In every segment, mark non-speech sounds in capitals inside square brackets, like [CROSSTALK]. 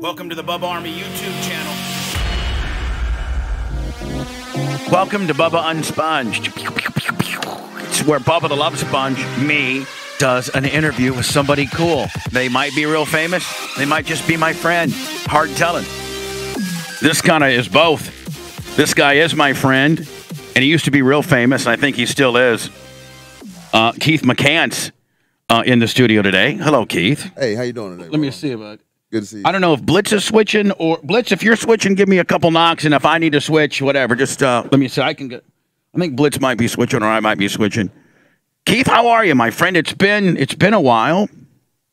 Welcome to the Bubba Army YouTube channel. Welcome to Bubba Unsponged. It's where Bubba the Love Sponge, me, does an interview with somebody cool. They might be real famous, they might just be my friend. Hard telling. This kind of is both. This guy is my friend, and he used to be real famous, and I think he still is. Uh, Keith McCants uh, in the studio today. Hello, Keith. Hey, how you doing today? Let me bro? see about. Good to see you. I don't know if Blitz is switching or Blitz. If you're switching, give me a couple knocks, and if I need to switch, whatever, just uh, let me see. I can get. I think Blitz might be switching, or I might be switching. Keith, how are you, my friend? It's been it's been a while.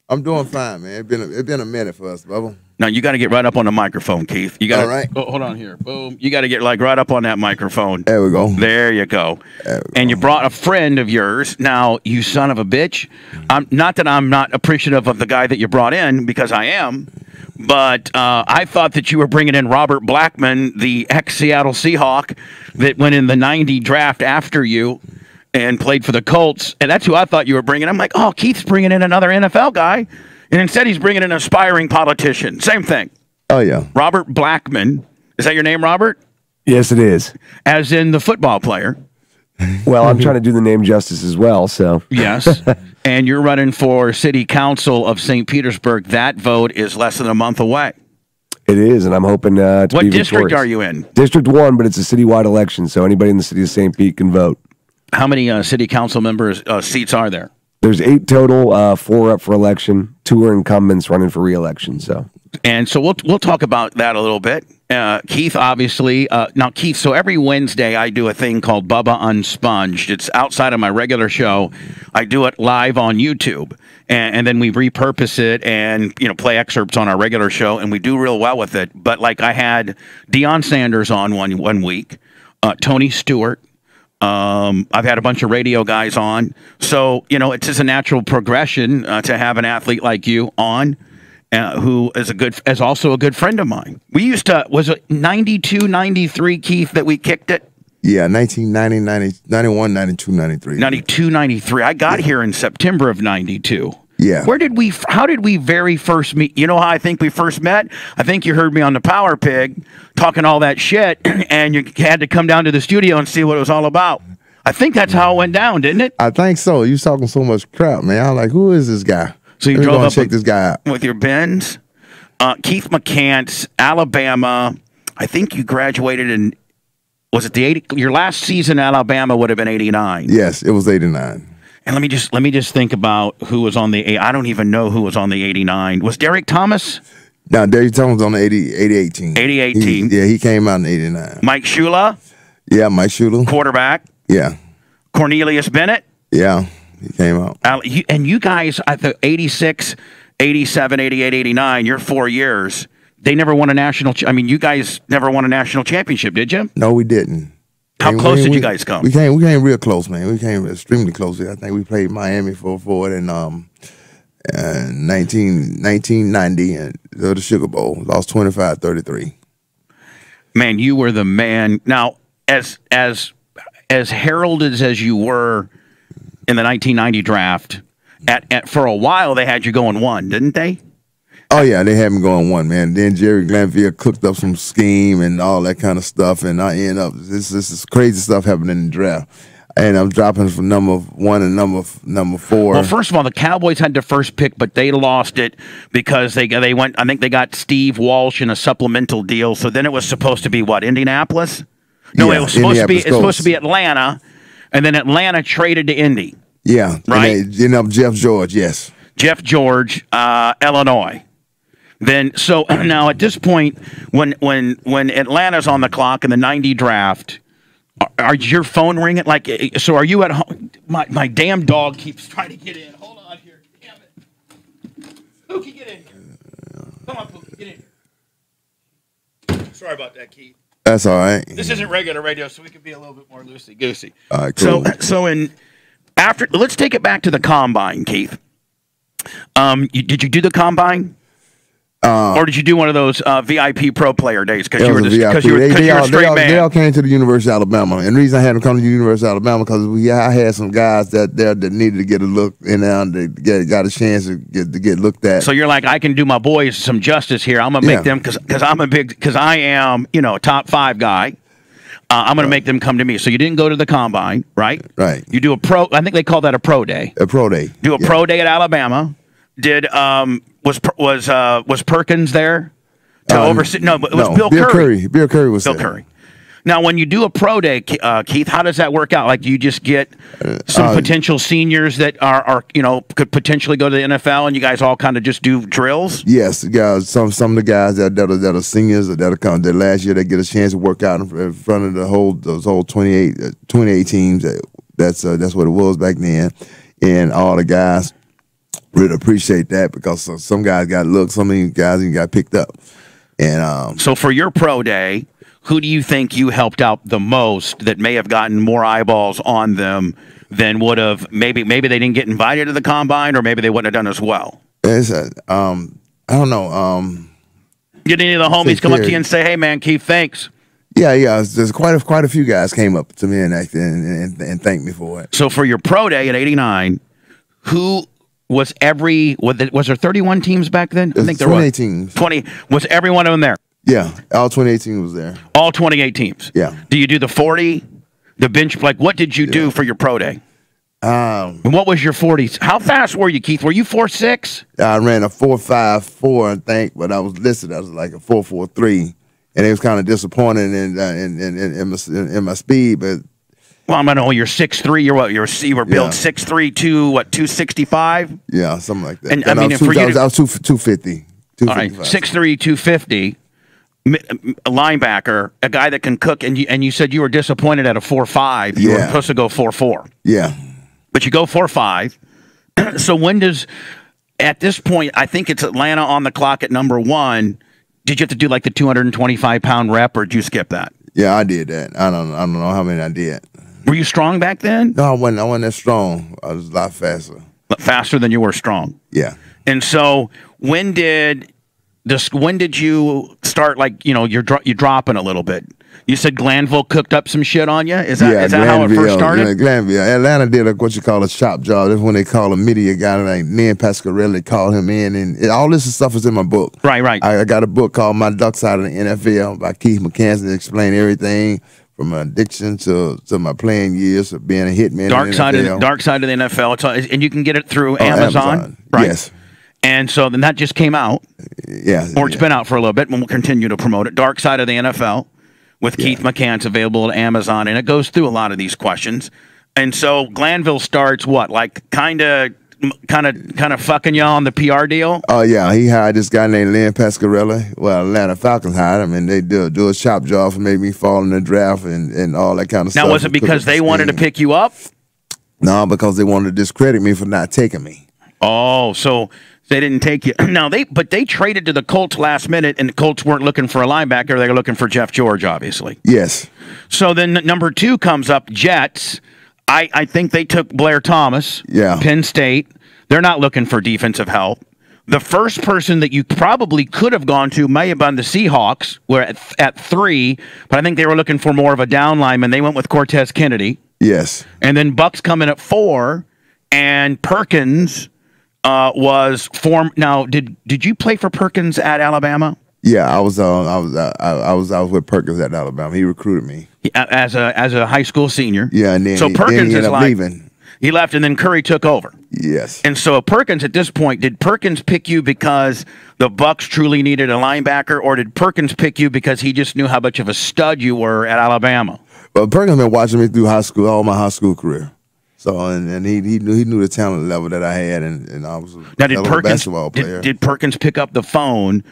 I'm doing fine, man. It's been a, it's been a minute for us, Bubba. Now you got to get right up on the microphone, Keith. You got All right. Oh, hold on here. Boom. You got to get like right up on that microphone. There we go. There you go. There And go. you brought a friend of yours. Now, you son of a bitch. I'm not that I'm not appreciative of the guy that you brought in because I am, but uh, I thought that you were bringing in Robert Blackmon, the ex Seattle Seahawk that went in the 90 draft after you and played for the Colts. And that's who I thought you were bringing. I'm like, oh, Keith's bringing in another NFL guy. And instead, he's bringing an aspiring politician. Same thing. Oh yeah. Robert Blackmon. Is that your name, Robert? Yes, it is. As in the football player. Well, I'm trying to do the name justice as well. So Yes. [LAUGHS] and you're running for city council of St. Petersburg. That vote is less than a month away. it is, and I'm hoping uh, to What be district victorious. are you in? District one, but it's a citywide election, so anybody in the city of St. Pete can vote. How many uh, city council members uh, seats are there? There's eight total, uh, four up for election, two are incumbents running for reelection. So And so we'll we'll talk about that a little bit. Uh, Keith, obviously. Uh, now, Keith. So every Wednesday I do a thing called Bubba Unsponged. It's outside of my regular show. I do it live on YouTube, and, and then we repurpose it and you know play excerpts on our regular show, and we do real well with it. But like I had Deion Sanders on one one week, uh, Tony Stewart. Um, I've had a bunch of radio guys on, so you know it's just a natural progression uh, to have an athlete like you on uh, who is a good is also a good friend of mine. We used to was it 92 93 Keith that we kicked it Yeah, 1990, 90, 91, 92, 93. 92 93. I got here in September of 92. Yeah. Where did we how did we very first meet? You know how I think we first met? I think you heard me on the Power Pig talking all that shit [CLEARS THROAT] and you had to come down to the studio and see what it was all about. I think that's how it went down, didn't it? I think so. You talking so much crap, man. I'm like, who is this guy? So you Let drove up check with- this guy out. with your Benz. Uh, Keith McCants, Alabama. I think you graduated in was it the 80 your last season in Alabama would have been 89. Yes, it was 89. And let me just let me just think about who was on the I don't even know who was on the 89. Was Derrick Thomas? Now, Derrick Thomas on the 80, 88 team. 88 He- team. yeah, he came out in 89. Mike Shula, Yeah, Mike Shula. quarterback. Yeah, Cornelius Bennett. yeah, he came out. Al- you- And you guys at the 86, 87, 88, 89, your 4 years, they never won a national ch- I mean, you guys never won a national championship, did you? No, we didn't. How And close we- did you guys come? We came. We came real close, man. We came extremely close. I think we played Miami for for it in um, uh, 19, 1990 and the Sugar Bowl. Lost 25-33. man, you were the man. Now, as as as heralded as you were in the 1990 draft, at, at for a while they had you going one, didn't they? Oh yeah, they had me going one man. Then Jerry Glanville cooked up some scheme and all that kind of stuff, and I end up this this is crazy stuff happening in the draft. And I'm dropping from number one and number number four. Well, first of all, the Cowboys had the first pick, but they lost it because they they went. I think they got Steve Walsh in a supplemental deal. So then it was supposed to be what Indianapolis? No, Yeah, it was supposed to be. It's supposed to be Atlanta, and then Atlanta traded to Indy. yeah, Right. And they, end up Jeff George. Yes. Jeff George, uh, Illinois. Then so [CLEARS THROAT] now at this point, when when when Atlanta's on the clock in the ninety draft, are, are your phone ringing? Like, eh, so are you at home? My my damn dog keeps trying to get in. Hold on here, damn it, Pookie, get in here. Come on, Pookie, get in here. Sorry about that, Keith. That's all right. This isn't regular radio, so we can be a little bit more loosey goosey. All right, cool. So so in after let's take it back to the combine, Keith. Um, you, did you do the combine? Or did you do one of those uh, VIP pro player days because you were was just, VIP. cause you were, They, you were a all, they, straight all, man? they all came to the University of Alabama. And the reason I had them come to the University of Alabama because we I had some guys that there that needed to get a look and they get got a chance to get to get looked at. So you're like, I can do my boys some justice here. I'm gonna make Yeah. them because because I'm a big because I am you know a top five guy. Uh, I'm gonna make them come to me. So you didn't go to the combine, right? Right. You do a pro. I think they call that a pro day. a pro day. Do a Yeah. pro day at Alabama. Did um was was uh was Perkins there to Uh, oversee? No, but it was no, Bill, Curry. Bill Curry was Bill there. Curry. Now, when you do a pro day, uh, Keith, how does that work out? Like, do you just get some uh, potential seniors that are, are, you know, could potentially go to the NFL, and you guys all kind of just do drills? Yes, guys. Some some of the guys that that are, that are seniors that are come that last year they get a chance to work out in in front of the whole those whole 28, uh, 28 teams. That, that's uh, that's what it was back then, and all the guys really appreciate that because some, some guys got looked, some of these guys even got picked up, and um, So, for your pro day, who do you think you helped out the most that may have gotten more eyeballs on them than would have maybe maybe they didn't get invited to the combine, or maybe they wouldn't have done as well? it's uh, um I don't know um Did any of the homies come up to you and say, "Hey, man, Keith, thanks"? yeah yeah there's quite a quite a few guys came up to me and and, and, and thanked me for it. So for your pro day at 89, who was every was, it, was there 31 teams back then? I think there 28 was teams. 20. Was every one of them there? Yeah, all 2018 was there. All 28 teams. Yeah. Do you do the 40, the bench? Like, what did you do for your pro day? Um, And what was your 40s? How fast were you, Keith? Were you four six? I ran a four five four, I think, but I was listed as like a four four three, and it was kind of disappointing in, uh, in, in, in, my, in, in my speed. But Well, I'm gonna know you're six three. You're what? You're you were built Yeah. six three two what two sixty five. yeah, something like that. And, I mean, was for two, you I was, I was two two fifty. All right, six three two fifty. A linebacker, a guy that can cook, and you and you said you were disappointed at a four five. You were Yeah. supposed to go four four. Yeah, but you go four five. [CLEARS THROAT] so when does at this point? I think it's Atlanta on the clock at number one. Did you have to do like the two hundred and twenty five pound rep, or did you skip that? yeah, I did that. I don't I don't know how many I did. Were you strong back then? No, I wasn't. I wasn't that strong. I was a lot faster. Faster than you were strong. Yeah. And so when did this? When did you start? Like you know, you're dro- you're dropping a little bit. You said Glanville cooked up some shit on you. Is that is yeah, that how it first Glanville, started? yeah, Glanville. Atlanta did a, what you call a shop job. That's when they call a media guy like Len Pasquarelli called him in, and it, all this stuff is in my book. Right, right. I, I got a book called My Duck Side of the NFL by Keith McCants that explain everything from my addiction to to my playing years of being a hitman. dark side of the NFL. dark side of the NFL. It's and you can get it through Oh, Amazon, right? Yes. And so then that just came out. Yeah. or it's yeah. been out for a little bit, and we'll continue to promote it. Dark Side of the NFL with Keith McCants. It's available at Amazon, and it goes through a lot of these questions. And so Glanville starts what, like kind of, kind of, kind of fucking y'all on the PR deal. Oh yeah, he hired this guy named Len Pasquarelli. Well, Atlanta Falcons hired him, and they do do a shop job for making me fall in the draft and, and all that kind of stuff. Now, was it because they wanted to pick you up? No, because they wanted to discredit me for not taking me. Oh, so they didn't take you. [CLEARS THROAT] Now they, but they traded to the Colts last minute, and the Colts weren't looking for a linebacker; they were looking for Jeff George, obviously. Yes. So then number two comes up Jets. I, I think they took Blair Thomas. Yeah. Penn State. They're not looking for defensive help. The first person that you probably could have gone to may have been the Seahawks, were at, at three, but I think they were looking for more of a down lineman. They went with Cortez Kennedy. Yes. And then Bucks come in at four, and Perkins uh, was form. Now, did did you play for Perkins at Alabama Yeah, I was uh, I was uh, I, was I was with Perkins at Alabama. He recruited me. As a as a high school senior? Yeah, and then so he, Perkins then he is like leaving. He left, and then Curry took over. Yes. And so Perkins at this point, did Perkins pick you because the Bucks truly needed a linebacker, or did Perkins pick you because he just knew how much of a stud you were at Alabama? Well, Perkins been watching me through high school, all my high school career. So and, and he he knew he knew the talent level that I had, and, and I was a Now, did hell of a Perkins basketball player. did, did Perkins pick up the phone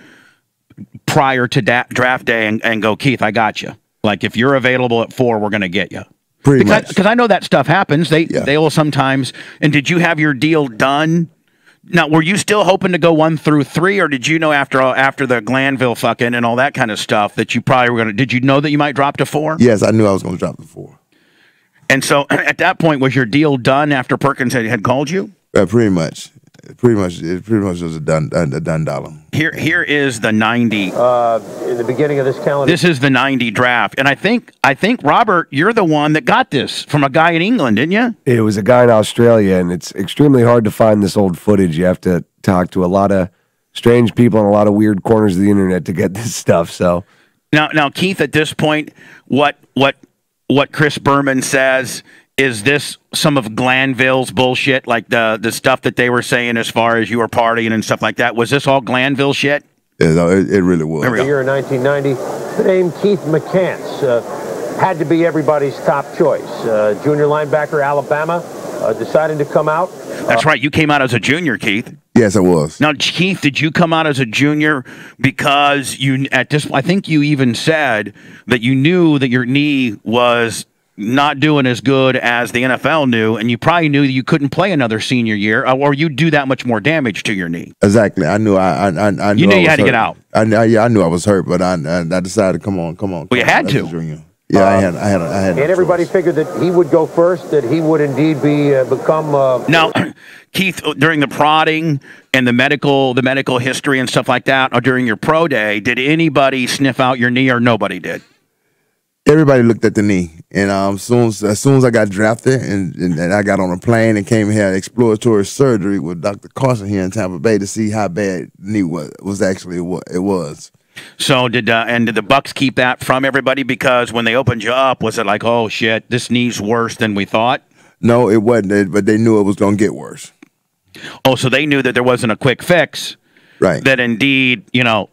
prior to da- draft day and, and go, Keith, I got you. Like if you're available at four, we're going to get you. Pretty because, much. Because I know that stuff happens. They Yeah. they will sometimes. And did you have your deal done? Now, were you still hoping to go one through three, or did you know after after the Glanville fucking and all that kind of stuff that you probably were going to? Did you know that you might drop to four? Yes, I knew I was going to drop the four. And so [CLEARS THROAT] at that point, was your deal done after Perkins had, had called you? Uh, pretty much. It pretty much it pretty much was a done a done dollar. Here, here is the ninety. uh, in the beginning of this calendar. This is the ninety draft, and I think I think Robert, you're the one that got this from a guy in England, didn't you? It was a guy in Australia, and it's extremely hard to find this old footage. You have to talk to a lot of strange people in a lot of weird corners of the internet to get this stuff. So Now, now, Keith, at this point, what what what Chris Berman says is this some of Glanville's bullshit, like the the stuff that they were saying as far as you were partying and stuff like that. Was this all Glanville shit? It, it, it really was. There we the year of 1990. The name Keith McCants uh, had to be everybody's top choice. Uh, junior linebacker, Alabama, uh, deciding to come out. That's right. You came out as a junior, Keith. Yes, it was. Now, Keith, did you come out as a junior because you at this? I think you even said that you knew that your knee was not doing as good as the NFL knew, and you probably knew that you couldn't play another senior year, or you'd do that much more damage to your knee. Exactly. I knew. I. I. I, I knew you knew I you was had to get out. I, kn- yeah, I knew I was hurt, but I. I, I decided, come on, come on. Well, you on, had as to. a junior. Yeah, I had. I had. I had. no And everybody choice. figured that he would go first, that he would indeed be uh, become. Uh, Now, [CLEARS THROAT] Keith, during the prodding and the medical, the medical history and stuff like that, or during your pro day, did anybody sniff out your knee, or nobody did? Everybody looked at the knee, and um, soon as, as soon as I got drafted, and, and, and I got on a plane and came here, had exploratory surgery with Dr. Carson here in Tampa Bay to see how bad the knee was. Was actually what it was. So did uh, and did the Bucks keep that from everybody because when they opened you up, was it like, oh shit, this knee's worse than we thought? No, it wasn't, but they knew it was going to get worse. Oh, so they knew that there wasn't a quick fix. Right. That indeed, you know,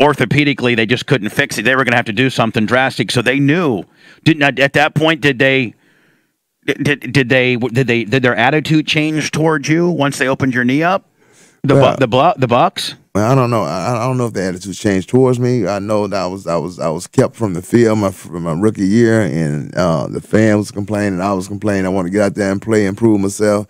orthopedically they just couldn't fix it. They were going to have to do something drastic. So they knew. Didn't at that point did they? Did, did they did they did their attitude change towards you once they opened your knee up? The Well- bu- the bu- the Bucks. Well, I don't know. I, I don't know if the attitude changed towards me. I know that I was I was I was kept from the field my my rookie year, and uh, the fan was complaining. I was complaining. I want to get out there and play, and prove myself,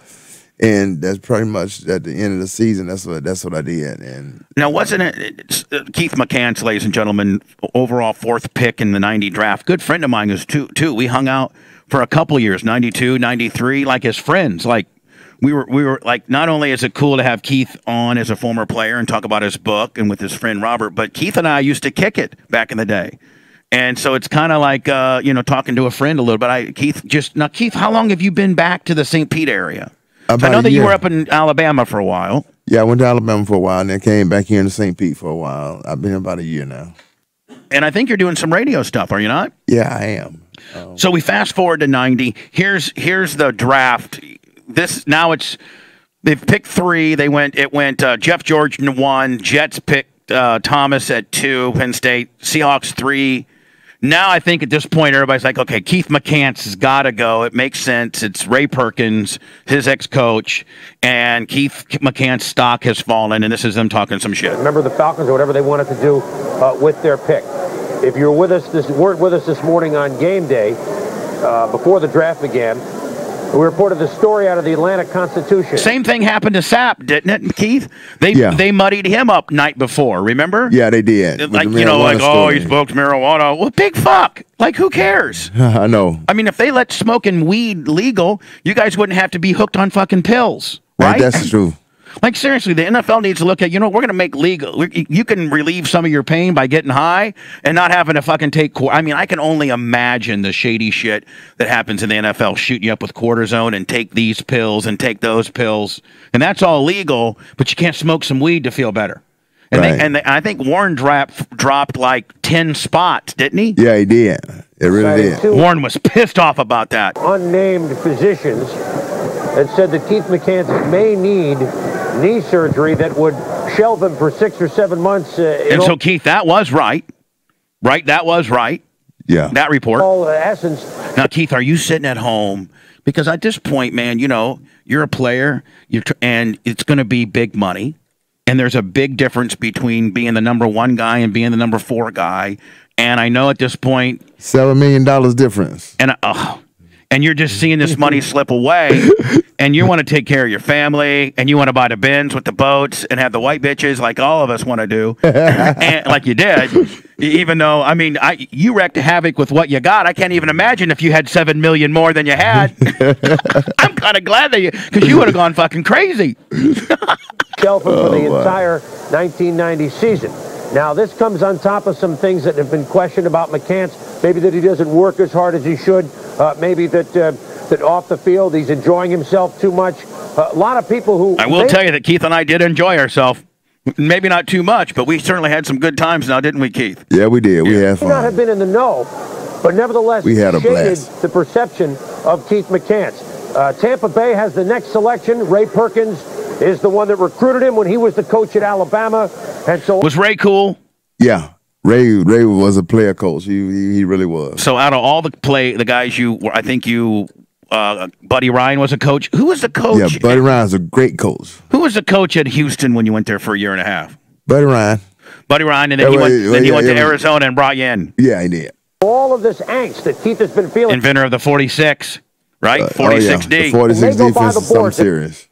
and that's pretty much at the end of the season. That's what that's what I did. And Now, wasn't it uh, Keith McCants, ladies and gentlemen, overall fourth pick in the 90 draft? Good friend of mine is too, too. We hung out for a couple years, 92, 93, like as friends. Like, we were, we were like, not only is it cool to have Keith on as a former player and talk about his book and with his friend Robert, but Keith and I used to kick it back in the day. And so it's kind of like, uh, you know, talking to a friend a little bit. I, Keith, just now, Keith, how long have you been back to the St. Pete area? I know that you were up in Alabama for a while. yeah, I went to Alabama for a while, and then came back here in St. Pete for a while. I've been here about a year now. And I think you're doing some radio stuff, are you not? Yeah, I am. So we fast forward to 90. Here's here's the draft. This now it's they've picked three. They went it went uh, Jeff George in one. Jets picked uh, Thomas at two. Penn State Seahawks three. Now I think at this point everybody's like, okay, Keith McCants has got to go. It makes sense. It's Ray Perkins, his ex-coach, and Keith McCants' stock has fallen, and this is them talking some shit. remember the Falcons or whatever they wanted to do uh, with their pick. If you were with us this weren't with us this morning on game day uh, before the draft began, we reported the story out of the Atlanta Constitution. Same thing happened to Sapp, didn't it, Keith? They Yeah. they muddied him up night before. Remember? Yeah, they did. like the you know, marijuana like oh, he smoked marijuana. Well, big fuck. Like who cares? [LAUGHS] I know. I mean, if they let smoking weed legal, you guys wouldn't have to be hooked on fucking pills, right? That's the truth. Like seriously, the NFL needs to look at. You know, we're going to make legal. You can relieve some of your pain by getting high and not having to fucking take. Cor- I mean, I can only imagine the shady shit that happens in the NFL, shooting you up with cortisone and take these pills and take those pills, and that's all legal. But you can't smoke some weed to feel better. And, Right. they, and they, I think Warren dropped dropped like ten spots, didn't he? Yeah, he did. It really did. Warren was pissed off about that. unnamed physicians and said that Keith McCants may need knee surgery that would shelve him for six or seven months. Uh, And so, Keith, that was right. Right? That was right. Yeah. That report. all essence, Now, Keith, are you sitting at home? Because at this point, man, you know, you're a player, you're tr- and it's going to be big money. And there's a big difference between being the number one guy and being the number four guy. And I know at this point, Seven million dollars difference. and uh, and you're just seeing this money [LAUGHS] slip away, and you want to take care of your family, and you want to buy the bins with the boats and have the white bitches like all of us want to do, [LAUGHS] and like you did. Even though, I mean, I you wrecked havoc with what you got. I can't even imagine if you had seven million more than you had. [LAUGHS] I'm kind of glad that you, because you would have gone fucking crazy. Shelfer for the oh, wow. entire 1990 season. Now, this comes on top of some things that have been questioned about McCants. Maybe that he doesn't work as hard as he should. Uh, maybe that uh, that off the field he's enjoying himself too much. Uh, a lot of people who I will may- tell you that Keith and I did enjoy ourselves. Maybe not too much, but we certainly had some good times now, didn't we, Keith? Yeah, we did. We had may not have been in the know, but nevertheless We had a blast. the perception of Keith McCants. Uh, Tampa Bay has the next selection. Ray Perkins is the one that recruited him when he was the coach at Alabama, and so Was Ray cool? Yeah, Ray. Ray was a player coach. He he, he really was. So out of all the play, the guys you, I think you, uh, Buddy Ryan was a coach. Who was the coach? Yeah, Buddy Ryan's a great coach. Who was the coach at Houston when you went there for a year and a half? Buddy Ryan. Buddy Ryan, and then Yeah, he went. well, then he yeah, went to yeah. Arizona and brought you in. Yeah, he did. all of this angst that Keith has been feeling. Inventor of the 46, right? Uh, 46 oh, D. yeah. The 46 They go by defense the is something boards. serious.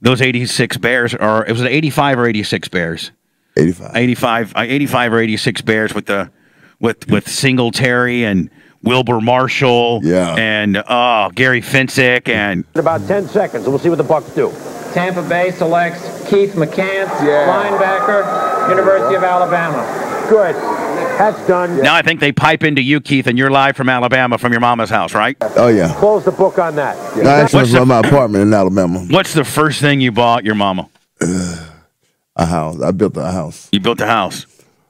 Those 86 Bears, or it was an 85 or 86 Bears. 85. 85, uh, 85 or 86 Bears with the with with Singletary and Wilber Marshall. Yeah. And oh, Gary Fencik and in about 10 seconds. We'll see what the Bucks do. Tampa Bay selects Keith McCants, linebacker, University of Alabama. Good. That's done. now I think they pipe into you, Keith, and you're live from Alabama from your mama's house, right? Oh yeah. Close the book on that. No, actually, What's the- from my apartment in Alabama, What's the first thing you bought your mama? A house. I built a house. You built a house.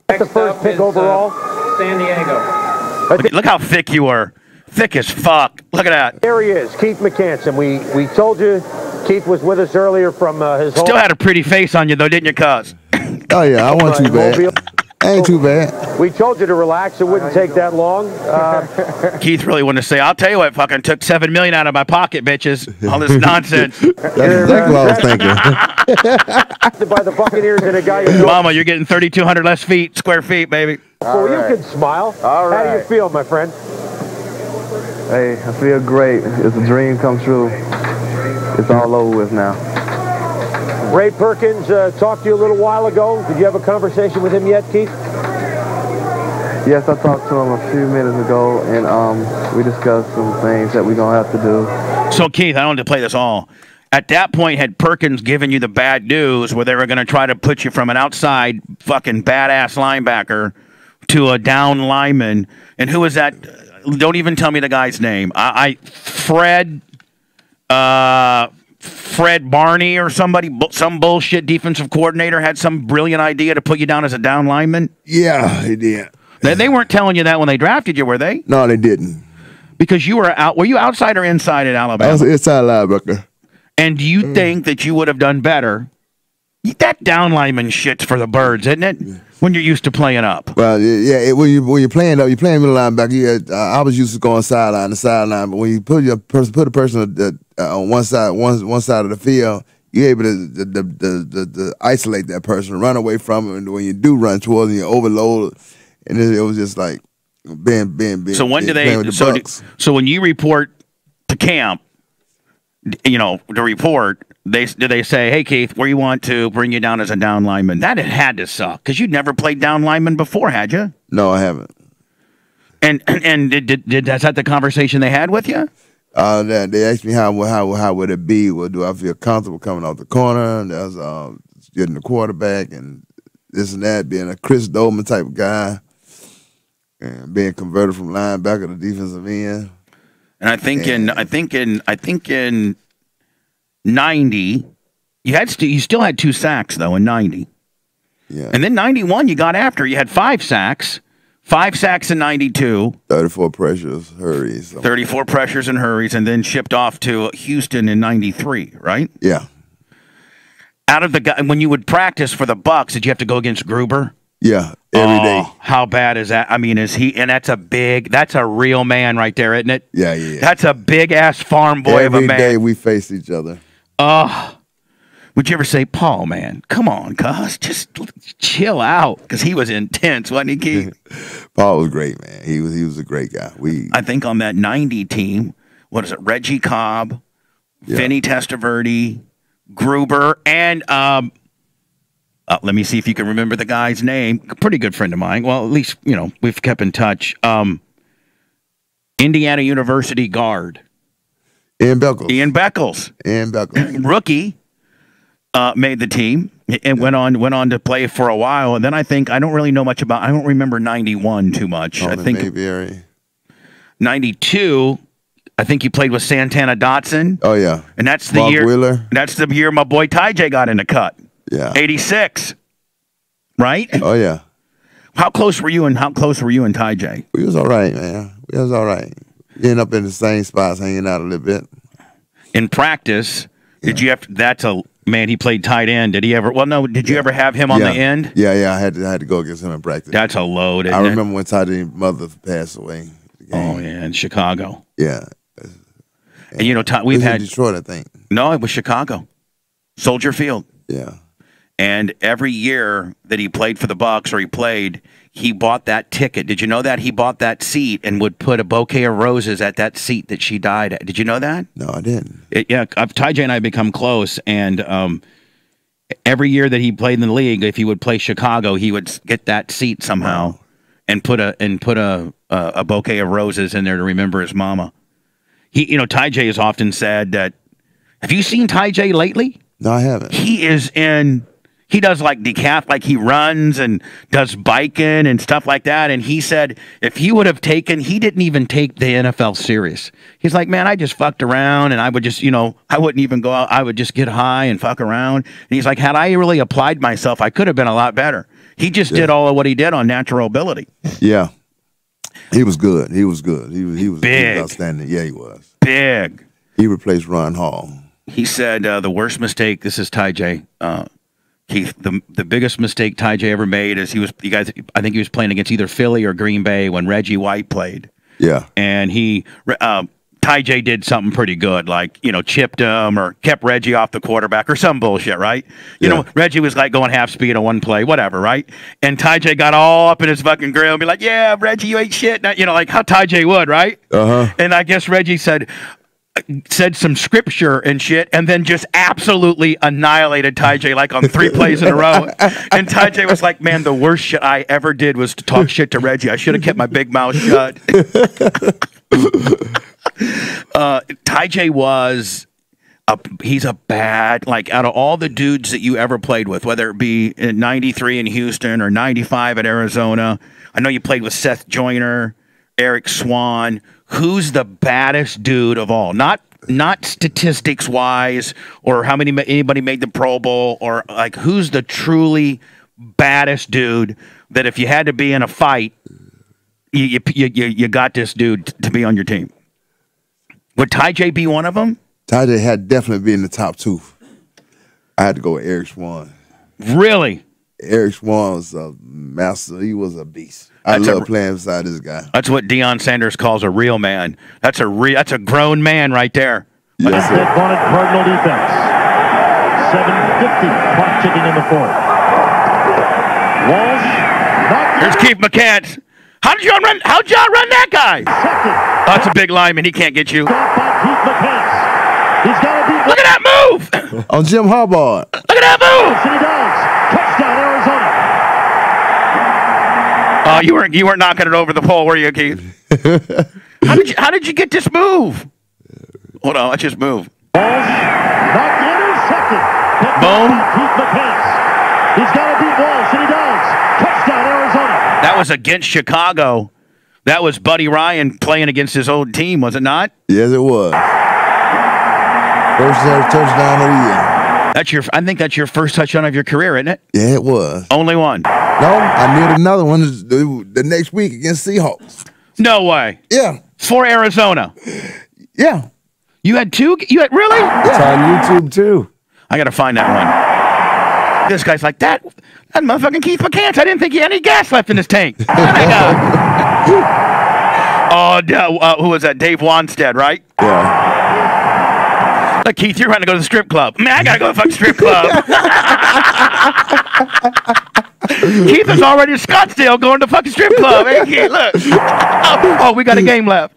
That's the first pick is, uh, overall. San Diego. Look, look how thick you are. Thick as fuck. Look at that. There he is, Keith McCanson. We we told you Keith was with us earlier from uh, his home. Still had a pretty face on you though, didn't you, cuz? Oh yeah, I want you too Mobile. Bad. Ain't too bad. We told you to relax. It wouldn't take that long. Uh, [LAUGHS] Keith really wanted to say, I'll tell you what, fucking took seven million out of my pocket, bitches. All this [LAUGHS] nonsense. That's exactly what I was thinking. [LAUGHS] by the Buccaneers and a guy who Mama, you're getting 3,200 less feet, square feet, baby. Well, you can smile. All How do you feel, my friend? Hey, I feel great. It's a dream come true. It's all over with now. Ray Perkins uh, talked to you a little while ago. Did you have a conversation with him yet, Keith? Yes, I talked to him a few minutes ago, and um, we discussed some things that we're gonna have to do. So, Keith, I don't to play this all. At that point, had Perkins given you the bad news where they were going to try to put you from an outside fucking badass linebacker to a down lineman? And who was that? Don't even tell me the guy's name. I, I Fred, uh, Fred Barney or somebody, some bullshit defensive coordinator had some brilliant idea to put you down as a down lineman. Yeah, he did. They, they weren't telling you that when they drafted you, were they? No, they didn't. Because you were out. Were you outside or inside at Alabama? I Alabama? was inside linebacker. And do you mm. think that you would have done better? That down lineman shit's for the birds, isn't it? When you're used to playing up. Well, yeah, it, when you when you're playing up, you're playing middle linebacker. You uh, I was used to going sideline to sideline, but when you put your person, put a person uh, on one side, one one side of the field, you're able to the, the, the, the, the isolate that person, run away from him, and when you do run towards him, you overload, and it, it was just like being being being. So when do they? the So, do, so when you report to camp, you know to report. They do they say, "Hey Keith, where you want to bring you down as a down lineman?" That had had to suck because you'd never played down lineman before, had you? No, I haven't. And [CLEARS THROAT] and did, did, did that's that the conversation they had with you? Uh, that they asked me how how how would it be? Well, do I feel comfortable coming off the corner? And that's um, getting the quarterback and this and that. Being a Chris Doleman type of guy, and being converted from linebacker to defensive end. And I think in I think in I think in ninety, you had st- you still had two sacks though in ninety, Yeah, and then ninety one you got after you had five sacks, five sacks in ninety two. thirty four pressures, hurries. So, 34 pressures and hurries, and then shipped off to Houston in '93. Right yeah, out of the guy when you would practice for the Bucks, did you have to go against Gruber yeah, every Oh, day. How bad is that? I mean, is he? And that's a big. That's a real man right there, isn't it? Yeah, yeah. That's a big ass farm boy of a man. day we face each other. Oh, would you ever say, Paul, man, come on, cuz, just chill out? Because he was intense, wasn't he, Keith? [LAUGHS] Paul was great, man. He was he was a great guy. We I think on that 90 team, what is it? Reggie Cobb, Yeah. Vinny Testaverde, Gruber, and um, uh, let me see if you can remember the guy's name. A pretty good friend of mine. Well, at least you know we've kept in touch. Um, Indiana University guard Ian Beckles. Ian Beckles, Ian Beckles. [CLEARS THROAT] rookie, uh, made the team and went on went on to play for a while. And then I think I don't really know much about. I don't remember '91 too much. I think '92. I think you played with Santana Dotson, Oh yeah. and that's the Mark year. Wheeler. That's the year my boy Tyji got in the cut. Yeah. '86, right? Oh yeah. How close were you and how close were you and Tyji? We was all right, man. We was all right. We end up in the same spots, hanging out a little bit. In practice, did you have? To, that's a man. He played tight end. Did he ever? Well, no. Did you ever have him on yeah. the end? Yeah, yeah. I had to I had to go against him in practice. That's a load. I isn't it? remember when Tyree mother passed away. Oh yeah, in Chicago. yeah. And you know, It we've had Detroit, I think. no. It was Chicago, Soldier Field. Yeah. And every year that he played for the Bucks or he played, he bought that ticket. Did you know that he bought that seat and would put a bouquet of roses at that seat that she died at? Did you know that? No, I didn't. It, yeah, Tyji and I become close, and um, every year that he played in the league, if he would play Chicago, he would get that seat somehow and put a and put a, a a bouquet of roses in there to remember his mama. He, you know, Tyji has often said that. Have you seen Tyji lately? No, I haven't. he is in he does like decaf like he runs and does biking and stuff like that and he said if he would have taken he didn't even take the NFL serious he's like man I just fucked around and I would just you know I wouldn't even go out I would just get high and fuck around and he's like had I really applied myself I could have been a lot better he just did all of what he did on natural ability Yeah. He was good. He was good. He was he was, he Big. was outstanding. Yeah, he was. big He replaced Ron Hall. he said uh, the worst mistake. This is Tyji. Uh, Keith, the the biggest mistake Tyji ever made is he was you guys. I think he was playing against either Philly or Green Bay when Reggie White played, Yeah. and he uh, Tyji did something pretty good, like you know chipped him or kept Reggie off the quarterback or some bullshit, right? You Yeah. know Reggie was like going half speed on one play, whatever, right? And Tyji got all up in his fucking grill and be like, "Yeah, Reggie, you ain't shit," you know, like how Tyji would, right? Uh huh. And I guess Reggie said said some scripture and shit, and then just absolutely annihilated Tyji like on three plays in a row. And Tyji was like, "Man, the worst shit I ever did was to talk shit to Reggie. I should have kept my big mouth shut." [LAUGHS] uh, Tyji was. A, he's a bad like out of all the dudes that you ever played with, whether it be in '93 in Houston or '95 at Arizona. I know you played with Seth Joyner, Eric Swann. Who's the baddest dude of all? Not not statistics wise, or how many anybody made the Pro Bowl, or like who's the truly baddest dude that if you had to be in a fight, you you you, you got this dude to be on your team. Would Tyji be one of them? Tyji had definitely been in the top two. I had to go with Eric Swann. Really? Eric Swann was a master. He was a beast. I That's a- love playing beside this guy. That's what Deion Sanders calls a real man. That's a re- that's a grown man right there. Yes, sir. Advantage Cardinal defense. 750 clock ticking in the fourth. Walsh knocked Here's Keith McCants. How did you run? How did you run that guy? second. Oh, that's a big lineman. He can't get you. Look Keith He's got to beat at that move. [LAUGHS] On Jim Harbaugh. Look at that move. City Dogs. Touchdown, Arizona. Oh, you weren't you weren't knocking it over the pole, were you, Keith? [LAUGHS] how did you How did you get this move? Hold on, let's just move. Intercepted. Boom. Keith McCants. He's got to beat Walsh. City Dogs. Touchdown, Arizona. That was against Chicago. That was Buddy Ryan playing against his old team, was it not? Yes, it was. First touchdown of the year. That's your. I think that's your first touchdown of your career, isn't it? Yeah, it was. Only one. No, I needed another one the, the next week against Seahawks. No way. Yeah, For Arizona, yeah. you had two. You had really? It's on YouTube too. I got to find that one. This guy's like that. That motherfucking Keith McCants. I didn't think he had any gas left in his tank. [LAUGHS] Look at that oh, d- uh, who was that? Dave Wannstedt, right? Yeah. Like Keith, you're trying to go to the strip club. Man, I gotta go to the fucking strip club. [LAUGHS] Keith is already in Scottsdale going to fucking strip club. Hey, Keith, look. Oh, oh, we got a game left.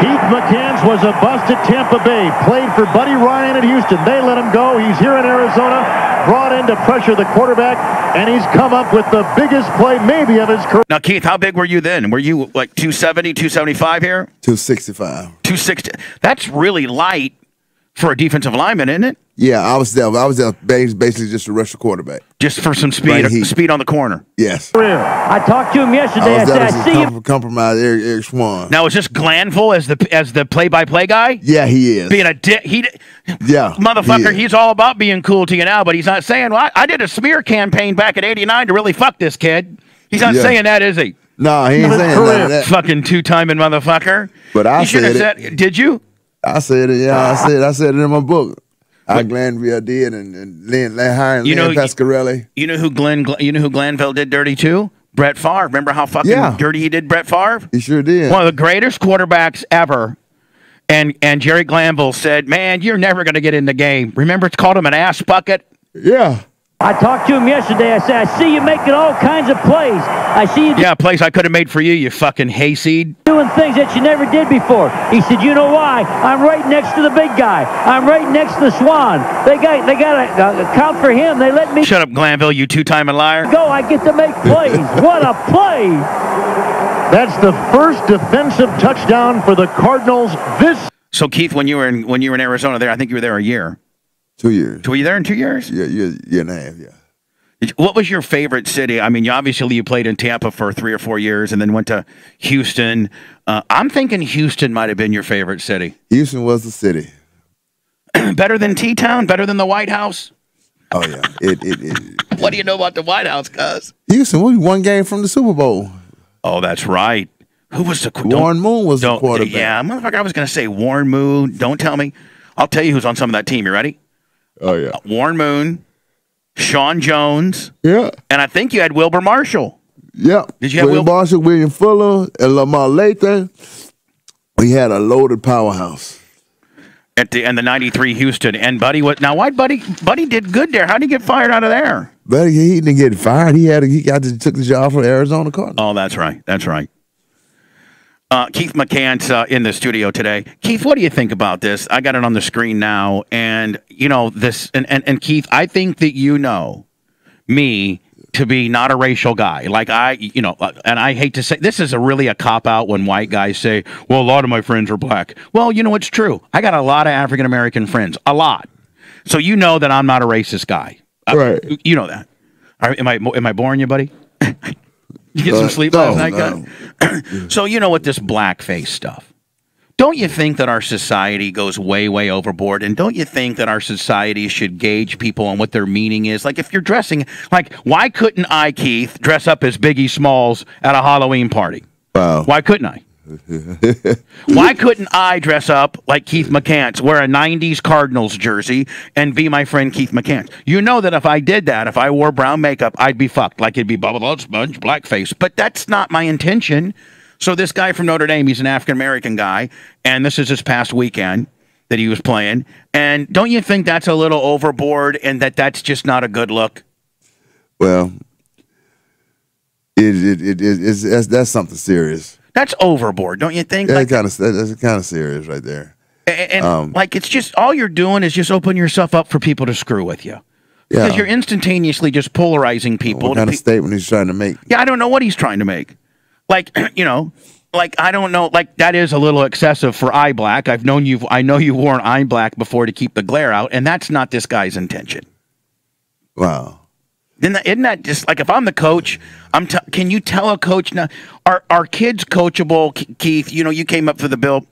Keith McCants was a bust at Tampa Bay. Played for Buddy Ryan at Houston. They let him go. He's here in Arizona, brought in to pressure the quarterback, and he's come up with the biggest play maybe of his career. Now, Keith, how big were you then? Were you like 270, 275 here? 265. 260. That's really light for a defensive lineman, isn't it? Yeah, I was there. I was there bas- basically just to rush the quarterback. Just for some speed, Right speed on the corner. Yes. I talked to him I yesterday. I, was said, I to see you com- compromise Eric, Eric Swann. Now, is this Glanville as the as the play by play guy? Yeah, he is. Being a di- he, yeah, motherfucker, he he's all about being cool to you now, but he's not saying, "Well, I, I did a smear campaign back at '89 to really fuck this kid." He's not Yeah. saying that, is he? No, he ain't saying none of that. Fucking two timing motherfucker. But I You should have said said, did you? I said it. Yeah, I ah. said. It. I said it in my book. I Glanville did, and, and Len, Len hiring You Len know- Pasquarelli. You know who Glenn? You know who Glanville did dirty too? Brett Favre. Remember how fucking Yeah. dirty he did Brett Favre? He sure did. One of the greatest quarterbacks ever. And and Jerry Glanville said, "Man, you're never going to get in the game." Remember, it's called him an ass bucket. Yeah. I talked to him yesterday. I said, I see you making all kinds of plays. I see you Yeah, place I could have made for you, you fucking hayseed. doing things that you never did before. He said, you know why? I'm right next to the big guy. I'm right next to the Swann. They got they got to uh, account for him. They let me Shut up, Glanville, you two-timing liar. go. I get to make plays. [LAUGHS] what a play! That's the first defensive touchdown for the Cardinals this So Keith, when you were in when you were in Arizona, there, I think you were there a year. Two years. Were you there in two years? Yeah, year, year and a half. Yeah. What was your favorite city? I mean, you, obviously you played in Tampa for three or four years, and then went to Houston. Uh, I'm thinking Houston might have been your favorite city. Houston was the city. [CLEARS THROAT] better than T Town, better than the White House. Oh yeah. It it, it [LAUGHS] What do you know about the White House, cuz? Houston was one game from the Super Bowl. Oh, that's right. Who was the Warren Moon was the quarterback. Yeah, motherfucker. I was going to say Warren Moon. Don't tell me. I'll tell you who's on some of that team. You ready? Oh yeah. Uh, Warren Moon, Sean Jones, Yeah. and I think you had Wilber Marshall. Yeah. Did you have William Will- Marshall, William Fuller, and Lamar Lathon? We had a loaded powerhouse. at the and the '93 Houston. And Buddy, what now? Why Buddy? Buddy did good there. How did he get fired out of there? Buddy, he didn't get fired. He had a, he got to, took the job for Arizona Cardinals. Oh, that's right. That's right. Uh, Keith McCants uh, in the studio today. Keith, what do you think about this? I got it on the screen now, and you know this. And and, and Keith, I think that you know me to be not a racial guy. Like I, you know, uh, and I hate to say this is a really a cop out when white guys say, "Well, a lot of my friends are black." Well, you know it's true. I got a lot of African American friends, a lot. So you know that I'm not a racist guy. Uh, Right. You know that. Am I am I boring you, buddy? [LAUGHS] you get some Uh, sleep no, last night, no. guy? [CLEARS THROAT] so you know what this blackface stuff. Don't you think that our society goes way, way overboard? And don't you think that our society should gauge people on what their meaning is? Like if you're dressing, like why couldn't I, Keith, dress up as Biggie Smalls at a Halloween party? Wow. Why couldn't I? [LAUGHS] Why couldn't I dress up like Keith McCants, wear a 90s Cardinals jersey, and be my friend Keith McCants? You know that if I did that, if I wore brown makeup, I'd be fucked. Like it'd be bubble Butt sponge, blackface. But that's not my intention. So this guy from Notre Dame, he's an African American guy, and this is his past weekend that he was playing. And don't you think that's a little overboard and that that's just not a good look? Well, it it, it, it it's, that's, that's something serious. That's overboard, don't you think? That's Like, kind of that's kind of serious right there. and, and, um, like it's just all you're doing is just open yourself up for people to screw with you. Yeah. Because you're instantaneously just polarizing people. What kind of pe- statement he's trying to make? yeah, I don't know what he's trying to make. Like, [CLEARS THROAT] you know, like I don't know. Like that is a little excessive for eye black. I've known you. I know you wore an eye black before to keep the glare out, and that's not this guy's intention. Wow. That, isn't that just like if I'm the coach, I'm can you tell a coach now are are kids coachable Keith, you know you came up for the Bill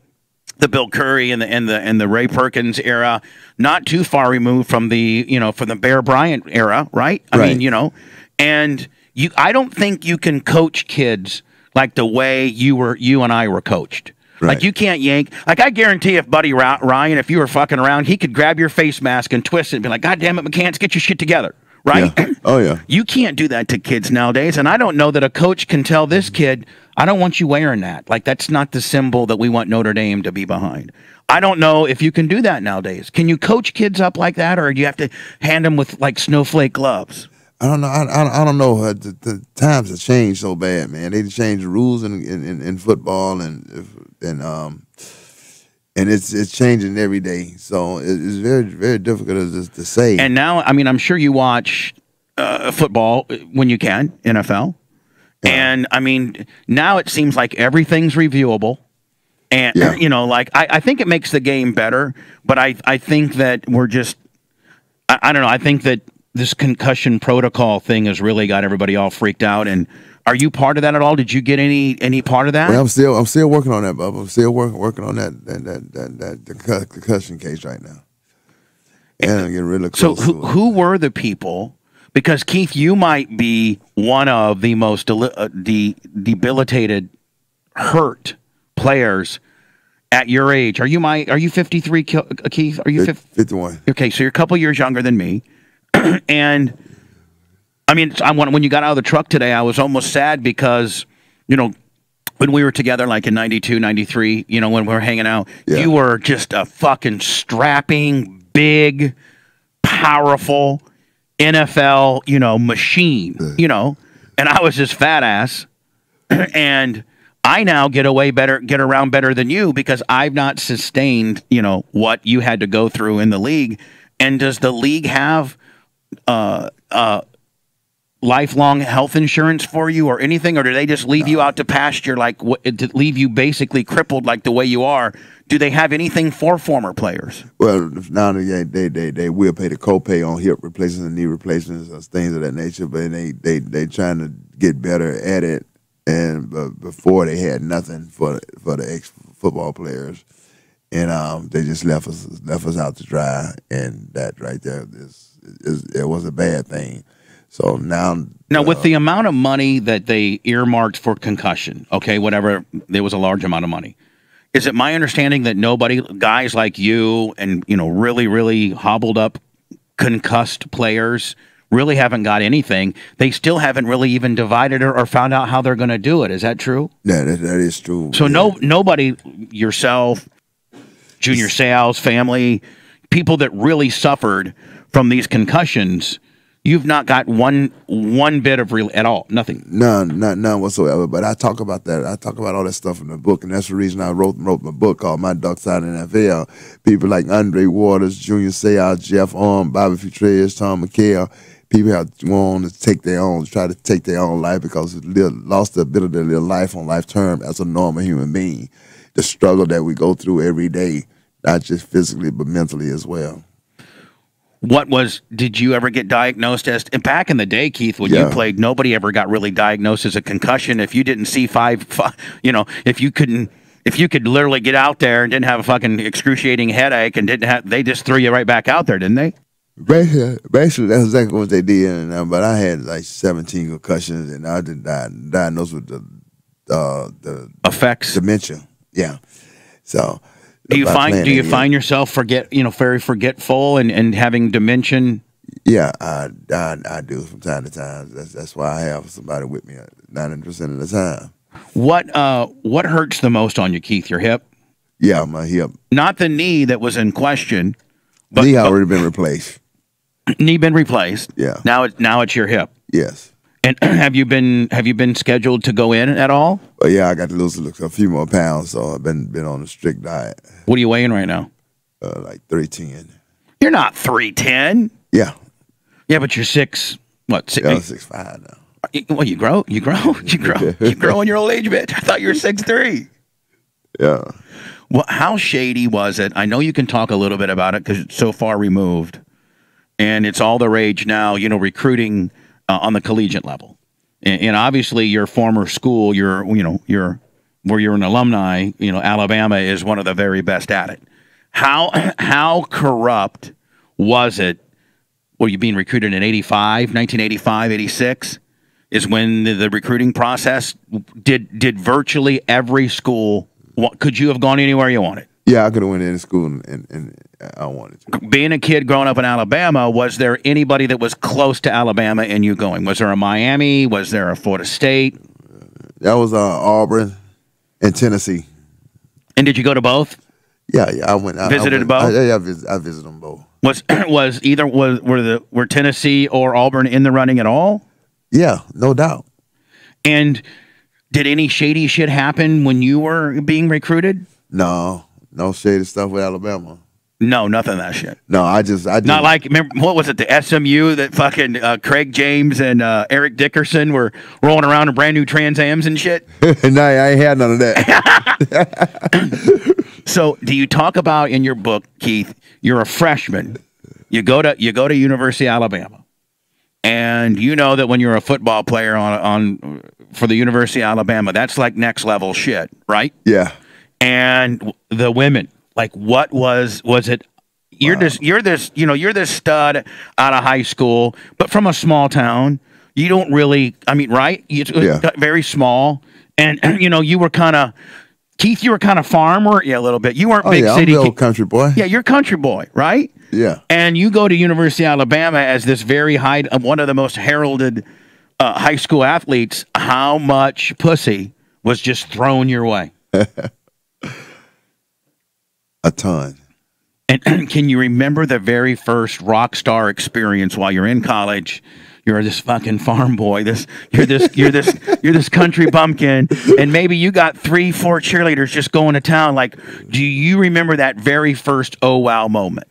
the Bill Curry and the and the and the Ray Perkins era, not too far removed from the, you know, from the Bear Bryant era, right? I Right. mean, you know, and you I don't think you can coach kids like the way you were you and I were coached. Right. Like you can't yank. Like I guarantee, if Buddy Ryan, if you were fucking around, he could grab your face mask and twist it and be like, "God damn it, McCants, get your shit together!" Right? Yeah. [CLEARS THROAT] Oh yeah. You can't do that to kids nowadays. And I don't know that a coach can tell this kid, I don't want you wearing that. Like, that's not the symbol that we want Notre Dame to be behind. I don't know if you can do that nowadays. Can you coach kids up like that, or do you have to hand them with like snowflake gloves? I don't know. I, I, I don't know. Uh, the, the times have changed so bad, man. They changed the rules in in, in, in football and and um and it's it's changing every day. So it's very very difficult to, to say. And now, I mean, I'm sure you watch uh, football when you can, NFL. And I mean, now it seems like everything's reviewable. And, Yeah. you know, like, I, I think it makes the game better, but I, I think that we're just, I, I don't know, I think that this concussion protocol thing has really got everybody all freaked out. And are you part of that at all? Did you get any any part of that? Well, I'm still I'm still working on that, Bubba. I'm still working working on that that that that, that the concu- concussion case right now. And I'm getting really close. So who, who were the people? Because Keith, you might be one of the most deli- uh, de- debilitated, hurt players at your age. Are you my? Are you fifty three, Keith? Are you 50? 51? Okay, so you're a couple years younger than me, [CLEARS THROAT] and I mean, I when when you got out of the truck today, I was almost sad because you know when we were together, like in 92, 93, you know, when we were hanging out, Yeah. you were just a fucking strapping, big, powerful NFL, you know, machine, you know, and I was this fat ass. [CLEARS THROAT] and I now get away better, get around better than you because I've not sustained, you know, what you had to go through in the league. And does the league have uh, uh, lifelong health insurance for you or anything, or do they just leave you out to pasture, like what, to leave you basically crippled like the way you are? Do they have anything for former players? Well, now they they they they will pay the copay on hip replacements and knee replacements or things of that nature, but they they they trying to get better at it. And but before they had nothing for for the ex football players, and um, they just left us left us out to dry, and that right there is, is it was a bad thing. So now Now, with uh, the amount of money that they earmarked for concussion, okay, whatever, there was a large amount of money. Is it my understanding that nobody, guys like you and, you know, really, really hobbled up concussed players really haven't got anything? They still haven't really even divided or, or found out how they're going to do it. Is that true? yeah, that, that is true. So, Yeah. no, nobody, yourself, Junior Seau, family, people that really suffered from these concussions, you've not got one one bit of real at all, nothing. None, none, none whatsoever. But I talk about that. I talk about all that stuff in the book, and that's the reason I wrote wrote my book called My Dark Side the NFL. People like Andre Waters, Junior Seau, Jeff Arm, Bobby Petrez, Tom McHale. People have gone to take their own, try to take their own life because they lost the ability to live life on life term as a normal human being. The struggle that we go through every day, not just physically but mentally as well. What was? Did you ever get diagnosed as? And back in the day, Keith, when you played, nobody ever got really diagnosed as a concussion. If you didn't see five, five, you know, if you couldn't, if you could literally get out there and didn't have a fucking excruciating headache and didn't have, they just threw you right back out there, didn't they? Basically, basically, that's exactly what they did. And, uh, but I had like 17 concussions, and I did di- diagnosed with the uh, the Effects. dementia. Yeah. So Do you find? Do you find yourself forget? You know, very forgetful and and having dementia. Yeah, I, I I do from time to time. That's that's why I have somebody with me ninety percent of the time. What uh what hurts the most on you, Keith? Your hip, Yeah, my hip not the knee that was in question. But, knee but already been replaced. [CLEARS THROAT] knee been replaced. Yeah. Now it now it's your hip. Yes, And [CLEARS THROAT] have you been have you been scheduled to go in at all? but yeah, I got to lose a few more pounds, so I've been been on a strict diet, What are you weighing right now? uh, like three ten. You're not three ten. Yeah, Yeah, but you're six. What? Six, yeah, I'm six five now. well, you grow, you grow, [LAUGHS] you grow, [LAUGHS] you grow in your old age, bitch. I thought you were six three. Yeah. Well, how shady was it? I know you can talk a little bit about it because it's so far removed, and it's all the rage now. You know, recruiting uh, on the collegiate level, and, and obviously your former school, your you know your where you're an alumni. You know, Alabama is one of the very best at it. How [CLEARS THROAT] how corrupt was it? Were you being recruited in 85, 1985, 86? Is when the, the recruiting process did did virtually every school. What, could you have gone anywhere you wanted? Yeah, I could have went into school and, and, and I wanted to. Being a kid growing up in Alabama, was there anybody that was close to Alabama and you going? Was there a Miami? Was there a Florida State? That was uh, Auburn and Tennessee. And did you go to both? Yeah, yeah. I went. I, Visited I went, both? I, yeah, yeah, I, visit, I visited them both. Was [CLEARS THROAT] was either was were the were Tennessee or Auburn in the running at all? Yeah, no doubt. And did any shady shit happen when you were being recruited? No, no shady stuff with Alabama. No, nothing that shit. No, I just I Not like remember what was it? The SMU that fucking uh, Craig James and uh, Eric Dickerson were rolling around in brand new Trans Ams and shit. [LAUGHS] no, I ain't had none of that. [LAUGHS] [LAUGHS] So, do you talk about in your book, Keith? You're a freshman. You go to you go to University of Alabama, and you know that when you're a football player on on for the University of Alabama, that's like next level shit, right? yeah. And the women, like, what was was it? You're this you're this you know you're this stud out of high school, but from a small town. You don't really, I mean, right? You, Yeah. Very small, and [CLEARS THROAT] you know you were kind of. Keith, you were kind of farm, weren't you? A little bit. You weren't Oh big yeah, city. I'm old country boy. yeah, you're a country boy, right? Yeah. And you go to University of Alabama as this very high, uh, one of the most heralded uh, high school athletes. How much pussy was just thrown your way? [LAUGHS] A ton. And [CLEARS THROAT] can you remember the very first rock star experience while you're in college? You're this fucking farm boy. This you're this you're this you're this country bumpkin, and maybe you got three, four cheerleaders just going to town. Like, do you remember that very first oh wow moment?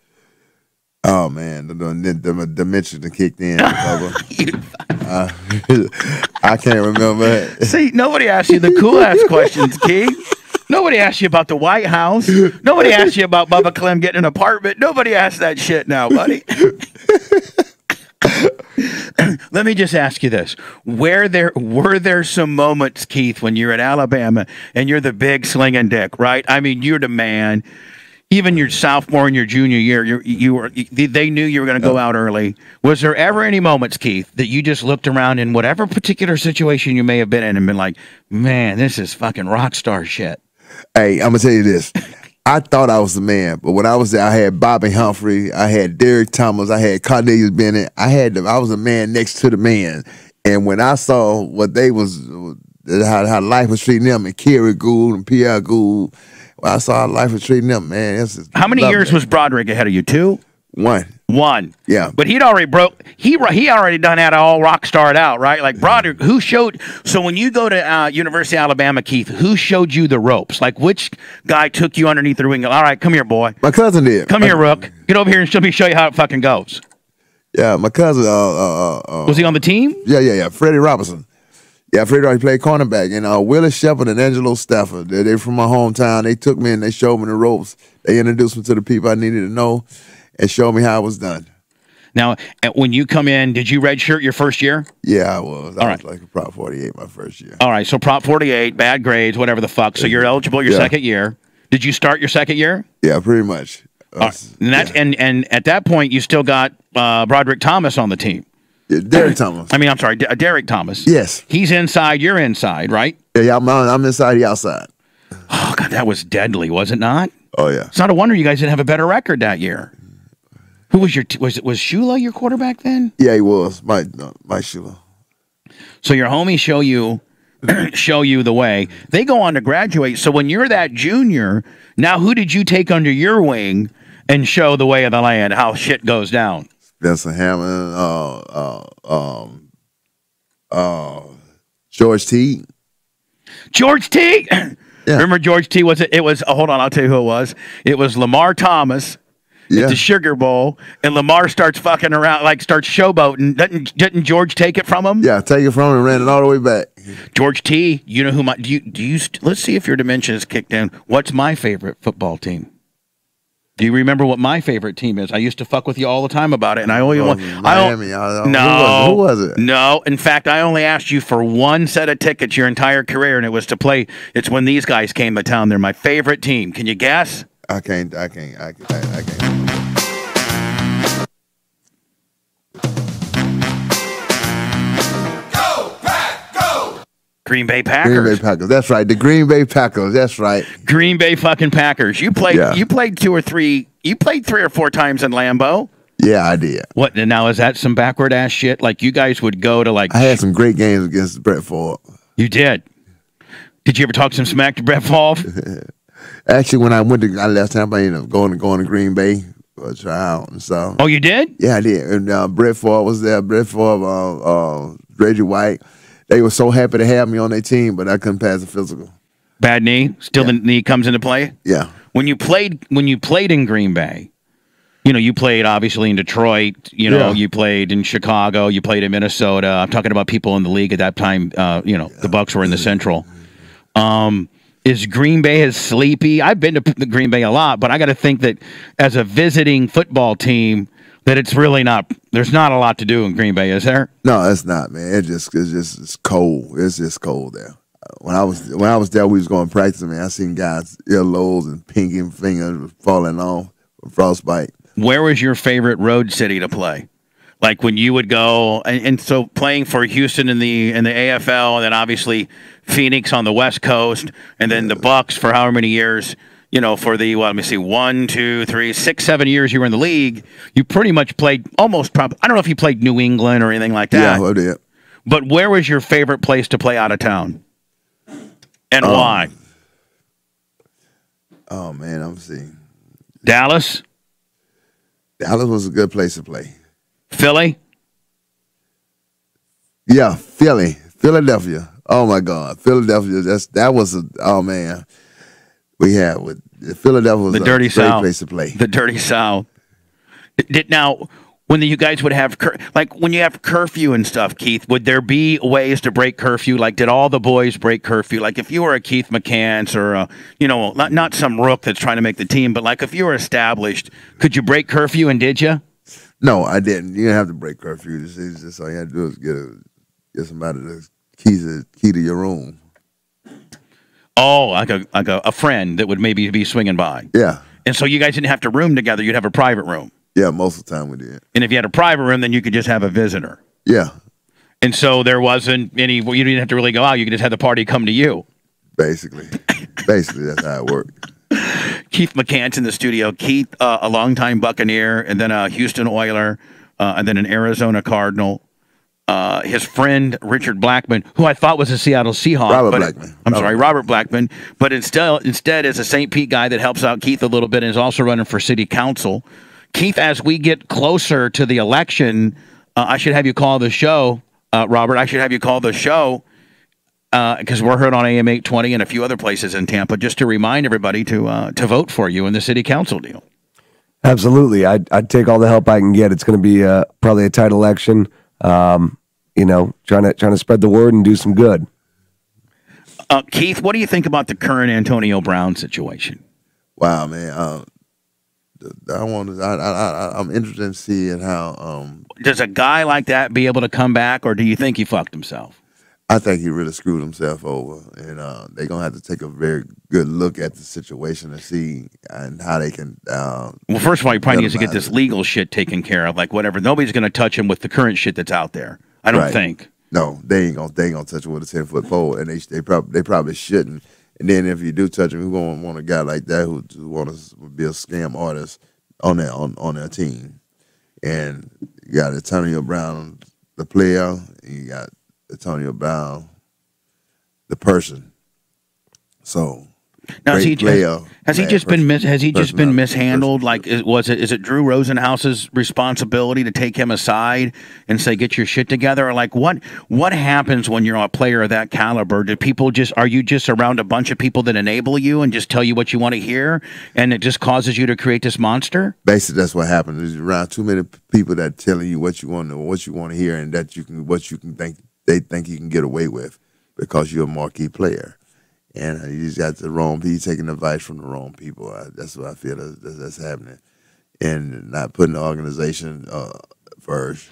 Oh man, the, the, kicked in. [LAUGHS] Uh, [LAUGHS] I can't remember. See, nobody asked you the cool ass questions, Keith. Nobody asked you about the White House. [LAUGHS] Nobody asked you about Bubba Clem getting an apartment. Nobody asked that shit now, buddy. [LAUGHS] Let me just ask you this: Where there were there some moments, Keith, when you're at Alabama and you're the big slinging dick, right? I mean, you're the man. Even your sophomore and your junior year, you you were they knew you were going to go out early. Was there ever any moments, Keith, that you just looked around in whatever particular situation you may have been in and been like, "Man, this is fucking rock star shit." Hey, I'm gonna tell you this. I thought I was the man, but when I was there, I had Bobby Humphrey, I had Derrick Thomas, I had Cornelius Bennett. I had the, I was a man next to the man, and when I saw what they was how how life was treating them, and Kerry Goode and Pierre Goode, I saw how life was treating them, man. How many years was Broderick ahead of you? Two, one? one. Yeah. But he'd already broke. He he already done had all rock starred out, right? Like Broderick, who showed? So when you go to uh, University of Alabama, Keith, who showed you the ropes? Like which guy took you underneath the wing? All right, come here, boy. My cousin did. Come My- here, Rook. Get over here and let me show you how it fucking goes. Yeah, my cousin. Uh, uh, uh, uh, Was he on the team? Yeah, yeah, yeah. Freddie Robinson. Yeah, Freddie Robinson played cornerback. And uh, Willie Shepard and Angelo Stafford, they, they from my hometown. They took me and they showed me the ropes. They introduced me to the people I needed to know and showed me how it was done. Now, uh, when you come in, did you redshirt your first year? Yeah, I was. I All was right. like a Prop 48 my first year. All right, so Prop 48, bad grades, whatever the fuck. So you're eligible your Yeah. second year. Did you start your second year? Yeah, pretty much. All right. And that's and and at that point you still got uh, Broderick Thomas on the team. yeah, Derrick Thomas. I mean, I'm sorry, D- uh, Derrick Thomas. Yes. He's inside, you're inside, right? Yeah, yeah I'm, I'm inside, he outside. Oh god, that was deadly, was it not? Oh, yeah. It's not a wonder you guys didn't have a better record that year. Who was your was it was Shula your quarterback then? Yeah, he was. my uh, Mike Shula. So your homies show you [CLEARS THROAT] show you the way. They go on to graduate. So when you're that junior, now who did you take under your wing and show the way of the land, how shit goes down? Spencer Hammond, uh, uh, um, uh, George T. George T. [CLEARS THROAT] Remember George T. Was it? It was. Oh, hold on, I'll tell you who it was. It was Lamar Thomas. Yeah. At the Sugar Bowl, and Lamar starts fucking around, like starts showboating. Doesn't, didn't George take it from him? Yeah, take it from him and ran it all the way back. George T. You know who my do you do you st- let's see if your dementia is kicked in. What's my favorite football team? Do you remember what my favorite team is? I used to fuck with you all the time about it, and I only oh, want Miami. don't, I no, Who was it? Who was it? No, in fact, I only asked you for one set of tickets your entire career, and it was to play. It's when these guys came to town. They're my favorite team. Can you guess? I can't. I can't. I can't. I, I can't. Green Bay Green Packers. Bay Packers. That's right. The Green Bay Packers. That's right. Green Bay fucking Packers. You played. Yeah. You played two or three. You played three or four times in Lambeau. Yeah, I did. What now? Is that some backward ass shit? Like you guys would go to like I had some great games against Brett Favre. you did. Did you ever talk some smack to Brett Favre? [LAUGHS] Actually, when I went to, I left Tampa. I ended up going to going to Green Bay for a tryout and so. oh, you did? Yeah, I did. And uh, Brett Favre was there. Brett Favre, uh, uh, Reggie White. They were so happy to have me on their team, but I couldn't pass the physical. Bad knee. Still the knee comes into play. Yeah. when you played when you played in Green Bay, you know, you played obviously in Detroit. You know, Yeah. you played in Chicago. You played in Minnesota. I'm talking about people in the league at that time. Uh, you know, the Bucs were in the Central. Um, is Green Bay as sleepy? I've been to the Green Bay a lot, but I got to think that as a visiting football team, that it's really not. There's not a lot to do in Green Bay, is there? No, it's not, man. It just it's just it's cold. It's just cold there. When I was when I was there, we was going to practice. Man, I seen guys earlobes and pinky fingers falling off from frostbite. Where was your favorite road city to play? Like when you would go, and, and so playing for Houston in the in the AFL, and then obviously Phoenix on the West Coast, and then the Bucs for however many years. You know, for the well, let me see, one, two, three, six, seven years you were in the league. You pretty much played almost. Probably, I don't know if you played New England or anything like that. Yeah, I did. But where was your favorite place to play out of town, and Um, why? Oh man, I'm seeing Dallas, Dallas was a good place to play. Philly. Yeah, Philly, Philadelphia. Oh my God, Philadelphia. That's that was a oh man. We had with Philadelphia was the dirty south place to play. the dirty south did now when you guys would have cur- like when you have curfew and stuff keith would there be ways to break curfew like did all the boys break curfew like if you were a keith mccants or a, you know not, not some rook that's trying to make the team but like if you were established could you break curfew and did you No, I didn't. You didn't have to break curfew. It's just all you had to do is get a get somebody the key to key to your room. Oh like a like a, a friend that would maybe be swinging by Yeah, and so you guys didn't have to room together you'd have a private room yeah. Most of the time we did. and if you had a private room then you could just have a visitor Yeah, and so there wasn't any well, you didn't have to really go out you could just have the party come to you basically, [LAUGHS] basically that's how it worked. Keith McCants in the studio. Keith, uh, a longtime Buccaneer, and then a Houston Oiler, uh, and then an Arizona Cardinal. Uh, his friend Richard Blackmon, who I thought was a Seattle Seahawk, Robert but Blackmon. I'm Robert. sorry, Robert Blackmon, but instead, instead is a St. Pete guy that helps out Keith a little bit and is also running for city council. Keith, as we get closer to the election, uh, I should have you call the show, uh, Robert. I should have you call the show because we're heard on AM 820 and a few other places in Tampa, just to remind everybody to uh, to vote for you in the city council deal. Absolutely. I'd, I'd take all the help I can get. It's going to be uh, probably a tight election. Um, you know, trying to trying to spread the word and do some good. Uh, Keith, what do you think about the current Antonio Brown situation? Wow, man. Uh, I want to. I, I, I, I'm interested in seeing how. Um, Does a guy like that be able to come back, or do you think he fucked himself? I think he really screwed himself over, and uh, they're gonna have to take a very good look at the situation and see and how they can. Uh, Well, first of all, he probably needs to get this legal shit taken care of, like whatever. Nobody's going to touch him with the current shit that's out there. I don't Right. think. No, they ain't gonna they ain't gonna touch him with a ten foot pole, and they they probably they probably shouldn't. And then if you do touch him, you gonna want a guy like that who, who want to be a scam artist on their on, on their team. And you got Antonio Brown, the player, and you got Antonio Brown, the person. So Now, has he, player, has he just been mis- has he just been mishandled? Like, is, was it is it Drew Rosenhaus's responsibility to take him aside and say, "Get your shit together"? Or like, what what happens when you're a player of that caliber? Do people just are you just around a bunch of people that enable you and just tell you what you want to hear, and it just causes you to create this monster? basically that's what happens. There's around too many people that telling you what you want to what you want to hear and that you can what you can think they think you can get away with because you're a marquee player. And uh, you just got the wrong people taking advice from the wrong people. Uh, that's what I feel that's, that's, happening, and not putting the organization uh, first.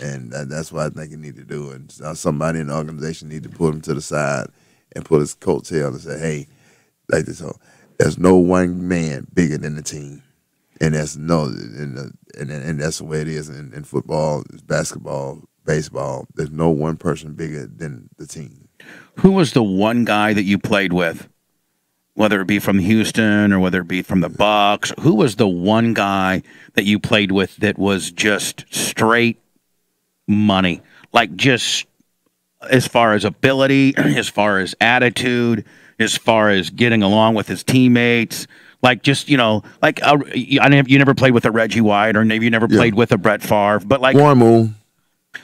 And that, that's what I think you need to do. And uh, somebody in the organization need to put him to the side and put his coattail and say, "Hey, like this, uh, there's no one man bigger than the team." and that's no, and, uh, and and that's the way it is in, in football, basketball, baseball. There's no one person bigger than the team. Who was the one guy that you played with, whether it be from Houston or whether it be from the Bucs? Who was the one guy that you played with that was just straight money, like just as far as ability, [CLEARS THROAT] as far as attitude, as far as getting along with his teammates? Like just you know, like uh, I never, you never played with a Reggie White, or maybe you never Yeah. played with a Brett Favre, but like, Warren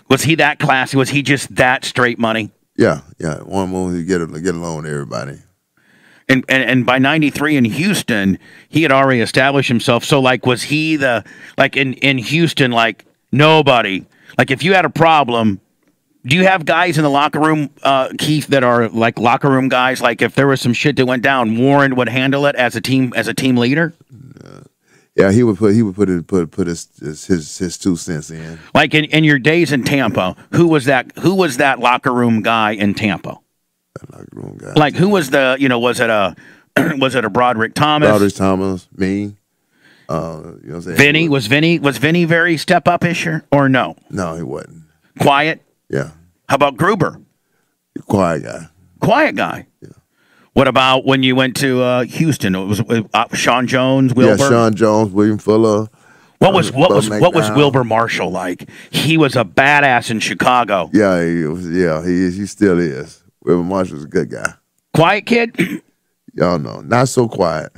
was he that classy? Was he just that straight money? Yeah, yeah, Warren Moon, you get get along with everybody. And, and and by 93 in Houston, he had already established himself. So like was he the like in in Houston like nobody like if you had a problem, do you have guys in the locker room, uh, Keith, that are like locker room guys? Like if there was some shit that went down, Warren would handle it as a team as a team leader. Yeah, he would put he would put it put put his his his, his two cents in. Like in, in your days in Tampa, who was that? Who was that locker room guy in Tampa? Locker room guy. Like who was the? You know, was it a [CLEARS THROAT] was it a Broderick Thomas? Broderick Thomas, me. Uh, you know what I'm saying? Vinny was Vinny was Vinny very step up isher or no? No, he wasn't. Quiet. Yeah, How about Gruber? quiet guy. Quiet guy. What about when you went to uh, Houston? It was uh, Sean Jones, Wilber. Yeah, Sean Jones, William Fuller. What was Uh, what was what was Wilber Marshall like? He was a badass in Chicago. Yeah, he was, yeah, he is. He still is. Wilber Marshall's a good guy. Quiet kid. [CLEARS THROAT] Y'all know, not so quiet.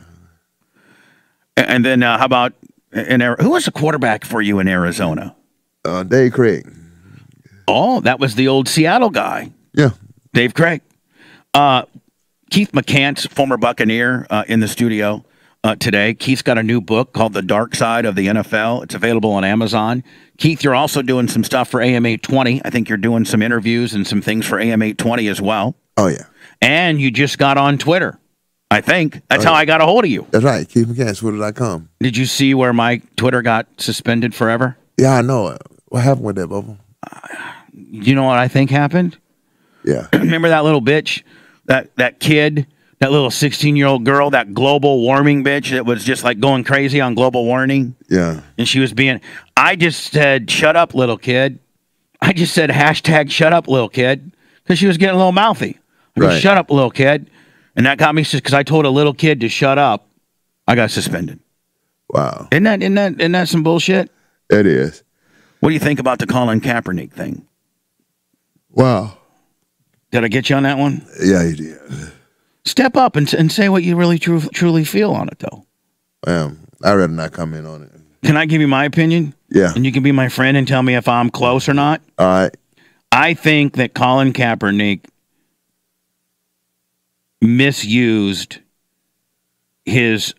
and then uh, how about in who was the quarterback for you in Arizona? Uh, Dave Krieg. Oh, that was the old Seattle guy, Yeah, Dave Krieg. Uh, Keith McCants, former Buccaneer, uh, in the studio uh, today. Keith's got a new book called The Dark Side of the NFL. It's available on Amazon. Keith, you're also doing some stuff for AM 820. I think you're doing some interviews and some things for AM 820 as well. oh yeah, And you just got on Twitter. I think that's how I got a hold of you. that's right. Keith McCants, Twitter.com. Did I come? Did you see where my Twitter got suspended forever? Yeah, I know. What happened with that, Bubba? You know what I think happened? Yeah, [CLEARS THROAT] Remember that little bitch, that that kid, that little 16 year old girl, that global warming bitch that was just like going crazy on global warming, yeah. and she was being. I just said, "Shut up, little kid." I just said hashtag "Shut up, little kid" because she was getting a little mouthy. I Right. Shut up, little kid, and that got me because I told a little kid to shut up. I got suspended. Wow, Isn't that isn't that isn't that some bullshit? it is. What do you think about the Colin Kaepernick thing? Wow. Did I get you on that one? Yeah, he did. Step up and, and say what you really tru- truly feel on it, though. Um, I'd rather not comment on it. Can I give you my opinion? Yeah. And you can be my friend and tell me if I'm close or not. All right. I think that Colin Kaepernick misused his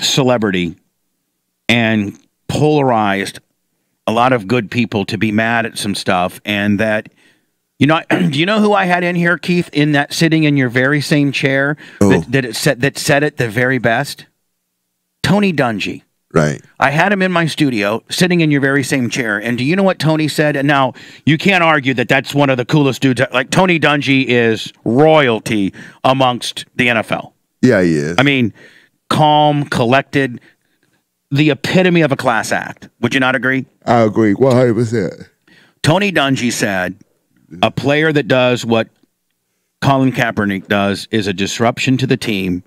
celebrity and polarized a lot of good people to be mad at some stuff and that you know [CLEARS THROAT] do you know who I had in here Keith in that sitting in your very same chair that, that it said that said it the very best Tony Dungy Right. I had him in my studio, sitting in your very same chair. And do you know what Tony said? And now you can't argue that that's one of the coolest dudes. Like Tony Dungy is royalty amongst the NFL. Yeah, he is. I mean, calm, collected, the epitome of a class act. Would you not agree? I agree. One hundred percent. Tony Dungy said a player that does what Colin Kaepernick does is a disruption to the team,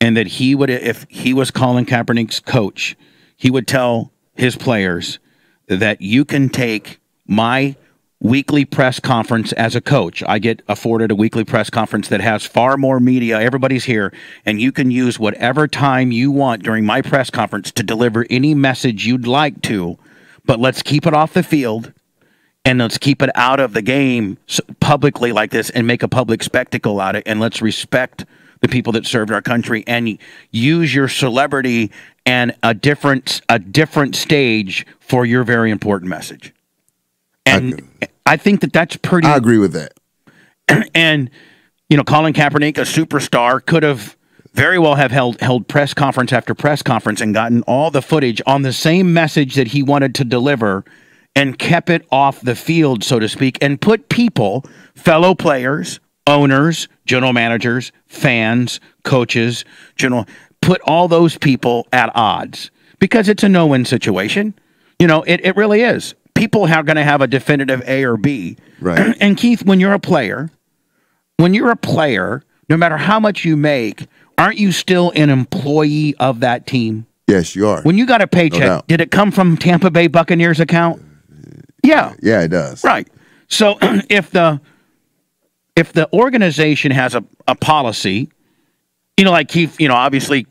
and that he would, if he was Colin Kaepernick's coach, he would tell his players that you can take my weekly press conference as a coach. I get afforded a weekly press conference that has far more media. Everybody's here, and you can use whatever time you want during my press conference to deliver any message you'd like to. But let's keep it off the field and let's keep it out of the game publicly like this and make a public spectacle out of it and let's respect the people that served our country and use your celebrity and a different a different stage for your very important message and I, think that that's pretty I agree with that. [CLEARS THROAT] and you know Colin Kaepernick, a superstar, could have very well have held held press conference after press conference and gotten all the footage on the same message that he wanted to deliver and kept it off the field, so to speak, and put people, fellow players, owners, general managers, fans, coaches, general put all those people at odds because it's a no-win situation. You know, it, it really is. People are going to have a definitive A or B. Right. [CLEARS THROAT] And Keith, when you're a player, when you're a player, no matter how much you make, aren't you still an employee of that team? Yes, you are. When you got a paycheck, doubt. did it come from Tampa Bay Buccaneers account? Yeah, yeah, it does. right. So [CLEARS THROAT] if the if the organization has a, a policy, you know, like Keith, you know, obviously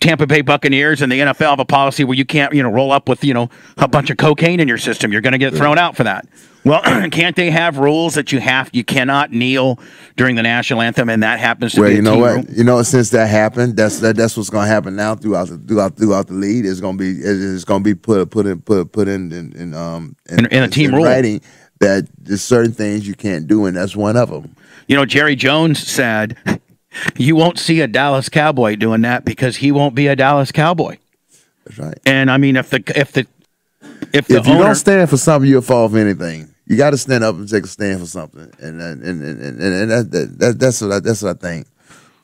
Tampa Bay Buccaneers and the NFL have a policy where you can't, you know, roll up with, you know, a bunch of cocaine in your system. You're going to get thrown out for that. Well, [CLEARS THROAT] can't they have rules that you have, you cannot kneel during the national anthem, and that happens to Well, you know what? rule? You know, since that happened, that's that, that's what's going to happen now throughout the throughout throughout the league. It's going to be it's going to be put put in put put in in, in um In- in a team rule. writing that there's certain things you can't do, and that's one of them. You know, Jerry Jones said, [LAUGHS] "You won't see a Dallas Cowboy doing that because he won't be a Dallas Cowboy." That's right. And I mean, if the if the if the if you owner, don't stand for something, you'll fall for anything. You got to stand up and take a stand for something, and and and and, and, that, that, that, that's what I, that's what I think.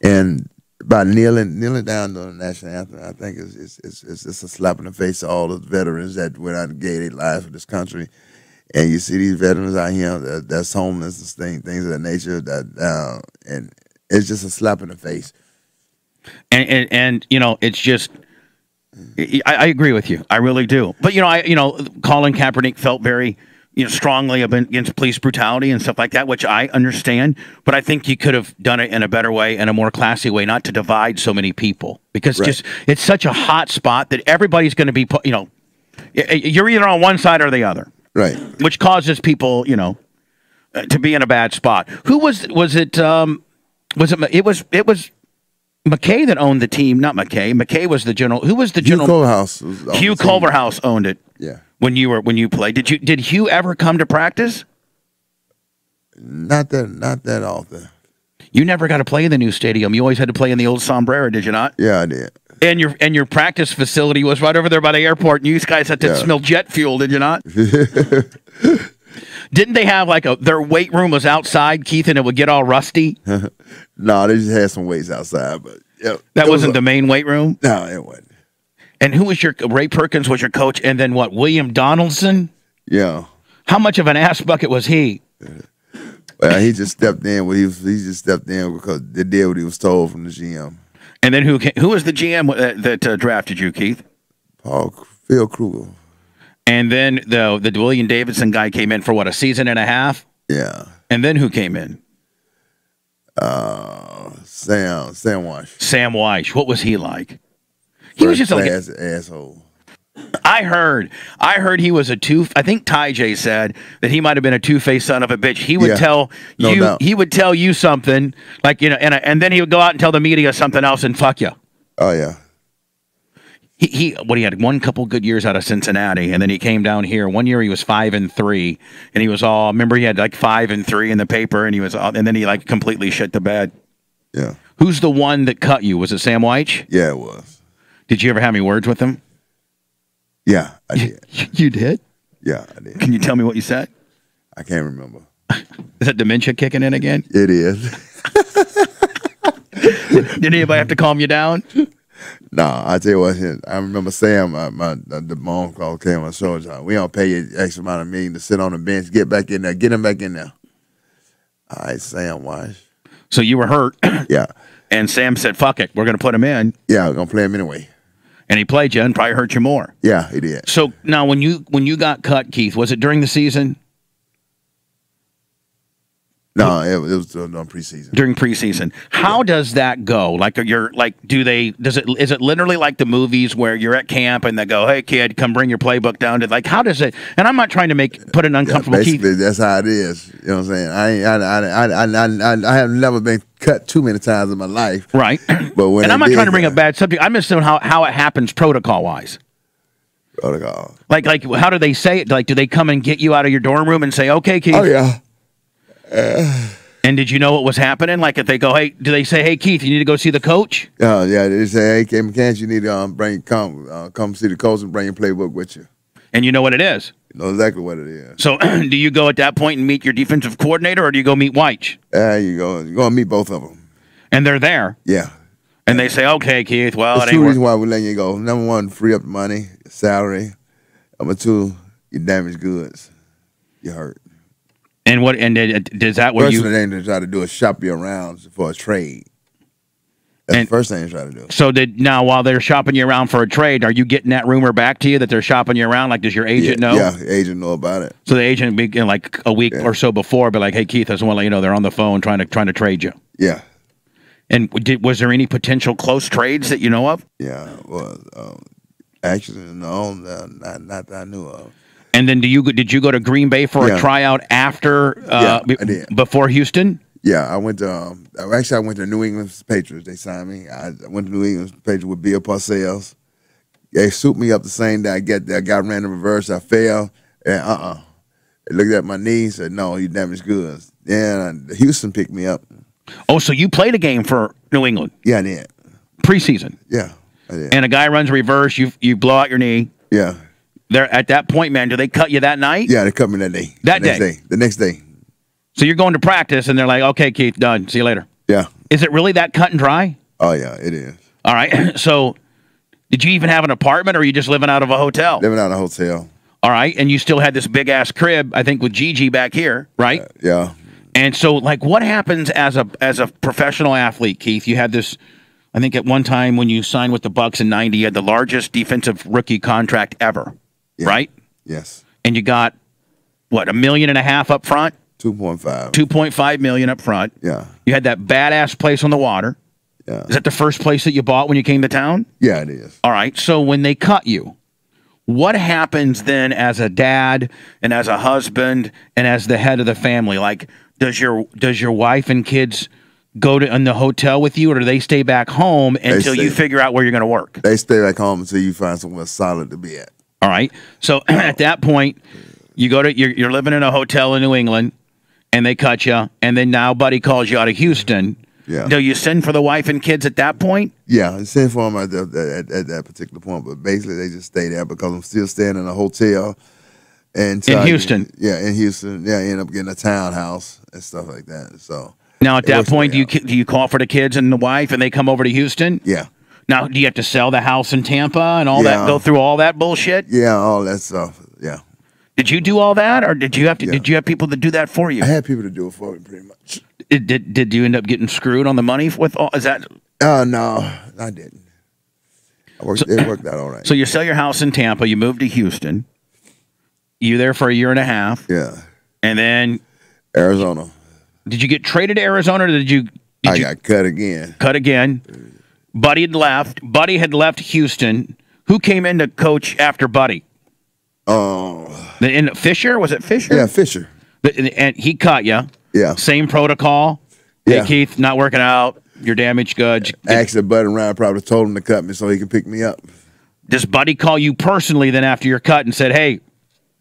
And by kneeling kneeling down during the national anthem, I think it's it's it's, it's, a slap in the face to all the veterans that went out and gave their lives for this country. And you see these veterans out here that, that's homeless and things things of that nature. That uh, and it's just a slap in the face. and, and and you know, it's just. I, I agree with you. I really do. But you know, I you know, Colin Kaepernick felt very you know strongly against police brutality and stuff like that, which I understand. But I think you could have done it in a better way, in a more classy way, not to divide so many people because Right. just it's such a hot spot that everybody's going to be, you know, you're either on one side or the other, Right. which causes people, you know, uh, to be in a bad spot. Who was was it? Um, was it? It was it was McKay that owned the team, not McKay. McKay was the general. Who was the general? Hugh? Culverhouse. Hugh. Culverhouse owned it Yeah. when you were when you played. Did you did Hugh ever come to practice? Not that not that often. You never got to play in the new stadium. You always had to play in the old Sombrero, did you not? Yeah, I did. And your and your practice facility was right over there by the airport. And you guys had to Yeah. smell jet fuel, did you not? [LAUGHS] Didn't they have like a their weight room was outside, Keith, and it would get all rusty? [LAUGHS] No, they just had some weights outside, but yeah, That was wasn't a- the main weight room. No, it wasn't. And who was your Ray Perkins was your coach, and then what? William Donaldson. Yeah, How much of an ass bucket was he? well, he just stepped in. What he was, he just stepped in because they did what he was told from the GM, And then who ca- who was the GM that, that uh, drafted you, Keith? Paul Phil Krueger. And then the the William Davidson guy came in for what a season and a half. Yeah, And then who came in? uh, Sam Sam Wyche. Sam Wyche. What was he like? He was just like class asshole. I heard. I heard he was a two. I think Tyji said that he might have been a two faced son of a bitch. He would Yeah, tell no you. doubt. He would tell you something like you know, and and then he would go out and tell the media something else and fuck you. Oh yeah, He, he what he had one couple good years out of Cincinnati, and then he came down here. One year he was five and three, and he was all. Remember he had like five and three in the paper, and he was all, and then he like completely shit the bed. yeah, Who's the one that cut you? Was it Sam White? yeah. It was. Did you ever have any words with him? Yeah, I did. [LAUGHS] You did. Yeah, I did. Can you tell me what you said? I can't remember. [LAUGHS] Is that dementia kicking in again? It is. [LAUGHS] Did anybody have to calm you down? No, I tell you what. I remember Sam, my, my the phone call came on show. We don't pay you X amount of million to sit on the bench. Get back in there. Get him back in there. All right, Sam Wyche. So you were hurt, [COUGHS] Yeah, and Sam said, "Fuck it, we're going to put him in," yeah. We're gonna play him anyway. and he played you and probably hurt you more. Yeah, he did. So now, when you when you got cut, Keith, was it during the season? No, it, it was during preseason. During preseason, how does that go? Like, are you're like, do they? Does it? Is it literally like the movies where you're at camp and they go, "Hey, kid, come bring your playbook down"? To like, how does it? And I'm not trying to make put an uncomfortable Keith. basically, that's how it is. You know what I'm saying? I I, I, I, I, I, I have never been cut too many times in my life. Right. [CLEARS THROAT] But when and I'm not did, trying to bring a bad subject. I'm just saying how, how it happens protocol wise. Protocol. Like like how do they say it? Like do they come and get you out of your dorm room and say, "Okay, Keith"? Oh yeah. And did you know what was happening? Like if they go, "Hey," do they say, "Hey, Keith, you need to go see the coach"? Uh, yeah, they say, hey, Kim Can't you need to um, bring come uh, come see the coach and bring your playbook with you. And you know what it is. You know exactly what it is. So [CLEARS THROAT] do you go at that point and meet your defensive coordinator, or do you go meet White? There you go. You're gonna meet both of them. And they're there, Yeah. and they say, "Okay, Keith. Well, There's it two reasons why we're letting you go. Number one, free up money, salary. Number two, you damaged goods. You hurt. And what? And did, does that where First you? thing they try to do is shop you around for a trade. That's And- the first thing they try to do. So did now while they're shopping you around for a trade, are you getting that rumor back to you that they're shopping you around? Like, does your agent yeah, know? Yeah, agent know about it. So the agent be in like a week Yeah. or so before, be like, "Hey, Keith, I just want to let you know they're on the phone trying to trying to trade you." Yeah. And did, was there any potential close trades that you know of? Yeah, well, um, actually, no, no, not not that I knew of. And then do you did you go to Green Bay for a tryout after uh, Yeah, I did. before Houston? Yeah, I went to um, actually I went to New England Patriots. They signed me. I went to New England Patriots with Bill Parcells. They suit me up the same day I get there. I got ran in reverse. I fell and uh uh They looked at my knee and said, "No, you damaged goods." Then Houston picked me up. Oh, so you played a game for New England Yeah, I did. preseason, Yeah, I did. and a guy runs reverse. You you blow out your knee. yeah, There at that point, man. Do they cut you that night? yeah. They cut me that day. That the next day? The next day. So you're going to practice, and they're like, "Okay, Keith, done. See you later." Yeah. Is it really that cut and dry? Oh yeah, it is. All right. [CLEARS THROAT] So, did you even have an apartment, or are you just living out of a hotel? Living out of a hotel. All right, and you still had this big ass crib, I think, with Gigi back here, right? Yeah. And so, like, what happens as a as a professional athlete, Keith? You had this. I think at one time when you signed with the Bucs in '90, you had the largest defensive rookie contract ever, Yeah. right? Yes. And you got what a million and a half up front, Two point five. two point five million up front. Yeah. You had that badass place on the water. Yeah. Is that the first place that you bought when you came to town? Yeah, it is. All right. So when they cut you, what happens then as a dad and as a husband and as the head of the family? Like, does your does your wife and kids go to in the hotel with you, or do they stay back home until you figure out where you're going to work? They stay back home until you find somewhere solid to be at. All right. So [CLEARS THROAT] at that point, you go to you're, you're living in a hotel in New England, and they cut you, and then now Buddy calls you out of Houston. Yeah. Do you send for the wife and kids at that point? Yeah, I sent for them at, the, at, at that particular point, but basically they just stay there because I'm still staying in a hotel. And In Houston? yeah, in Houston. Yeah, I end up getting a townhouse and stuff like that. So Now at that point, do you do you call for the kids and the wife, and they come over to Houston? yeah, Now, do you have to sell the house in Tampa and all that? Go through all that bullshit? yeah, all that stuff. Yeah, Did you do all that, or did you have to? Yeah. Did you have people to do that for you? I had people to do it for me pretty much. Did, did did you end up getting screwed on the money with all? Is that Oh no, I didn't. I worked, it worked out all right. so? You sell your house in Tampa. You move to Houston. You there for a year and a half, yeah, and then Arizona. did you get traded to Arizona? or Did you? Did I you got cut again. cut again? Buddy had left. Buddy had left Houston. Who came in to coach after Buddy? Oh, The in Fisher was it Fisher? yeah, Fisher. The- and he cut you. Yeah, Same protocol. Yeah. Hey Keith, not working out. Your damaged goods. actually, Buddy Ryan probably told him to cut me so he could pick me up. Does Buddy call you personally then after you're cut and said, "Hey,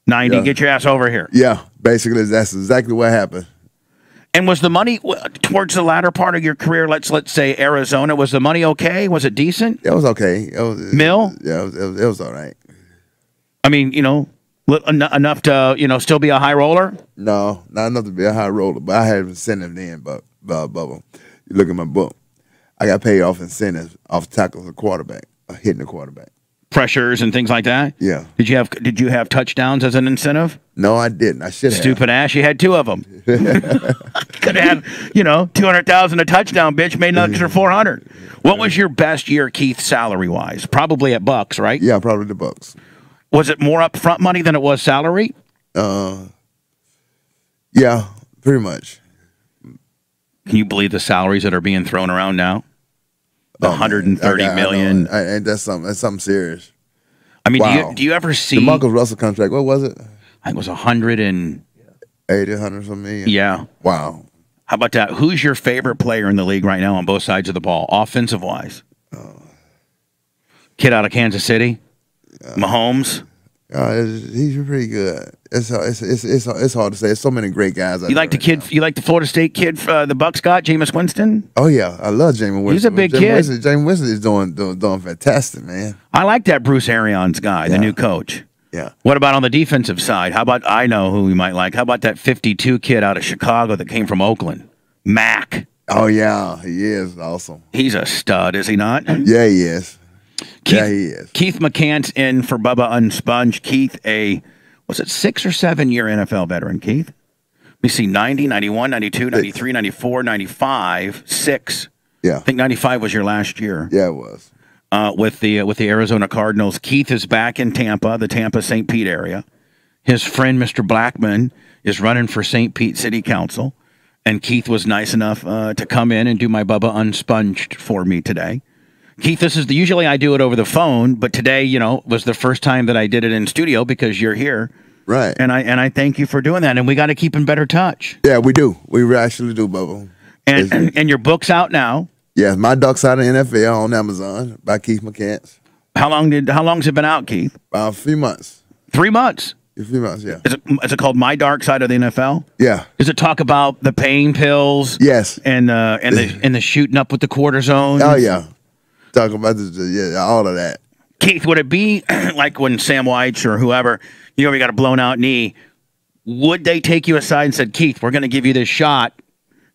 ninety, Yeah. get your ass over here"? Yeah, basically that's exactly what happened. And was the money towards the latter part of your career? Let's let's say Arizona. Was the money okay? Was it decent? It was okay. It was, Mill? Yeah, it was, it was, it was all right. I mean, you know, en- enough to you know still be a high roller. No, not enough to be a high roller, but I had incentive then. But, but Bubba, you look at my book. I got paid off incentives off tackles of quarterback, uh, hitting the quarterback. Pressures and things like that. Yeah. Did you have Did you have touchdowns as an incentive? No, I didn't. I should have. Stupid ass. You had two of them. [LAUGHS] Could have you know, two hundred thousand a touchdown, bitch. Made an extra four hundred. What was your best year, Keith, salary wise? Probably at Bucs, right? Yeah, probably the Bucs. Was it more upfront money than it was salary? Uh, yeah, pretty much. Can you believe the salaries that are being thrown around now? The Oh, hundred and thirty I got- I million. that's something. That's something serious. I mean, do you do you ever see? The Marcus Russell contract. What was it? I think it was a hundred and 80, 100 something million. yeah. Wow. How about that? Who's your favorite player in the league right now on both sides of the ball, offensive wise? Oh. Kid out of Kansas City, Mahomes. Uh, he's pretty good. It's, it's it's it's it's hard to say. There's so many great guys. out You like the kid? You like the Florida State kid? Uh, the Bucs got Jameis Winston. Oh yeah, I love Jameis Winston. He's a big Jameis kid. Winston, Jameis Winston is doing, doing doing fantastic, man. I like that Bruce Arians guy, the new coach. Yeah. What about on the defensive side? How about I know who we might like? How about that 52 kid out of Chicago that came from Oakland, Mack? Oh yeah, he is awesome. He's a stud, is he not? Yeah, he is. Keith, Yeah, he is. Keith McCant's in for Bubba Unsponged. Keith, a was it six or seven year NFL veteran? Keith, let me see 90, 91, 92, 93, 94, 95, six. Yeah. I think 95 was your last year. yeah, it was. uh, with the uh, with the Arizona Cardinals. Keith is back in Tampa, the Tampa St. Pete area. His friend Mr. Blackmon is running for St. Pete City Council, and Keith was nice enough uh, to come in and do my Bubba Unsponged for me today. Keith, this is the, usually I do it over the phone, but today, you know, was the first time that I did it in studio because you're here. Right. And I and I thank you for doing that. And we got to keep in better touch. Yeah, we do. We actually do, Bubba. And and, and your book's out now. Yeah, my ducks out of the NFL on Amazon by Keith McCants. How long did how long's it been out, Keith? About a few months. Three months. A few months, yeah. Is it is it called My Dark Side of the NFL? Yeah. Does it talk about the pain pills? Yes. And uh and the [LAUGHS] and the shooting up with the cortisone? Oh yeah. Talking about this, yeah, all of that. Keith, would it be [CLEARS THROAT] like when Sam White or whoever, you know, you got a blown out knee? Would they take you aside and said, Keith, we're going to give you this shot?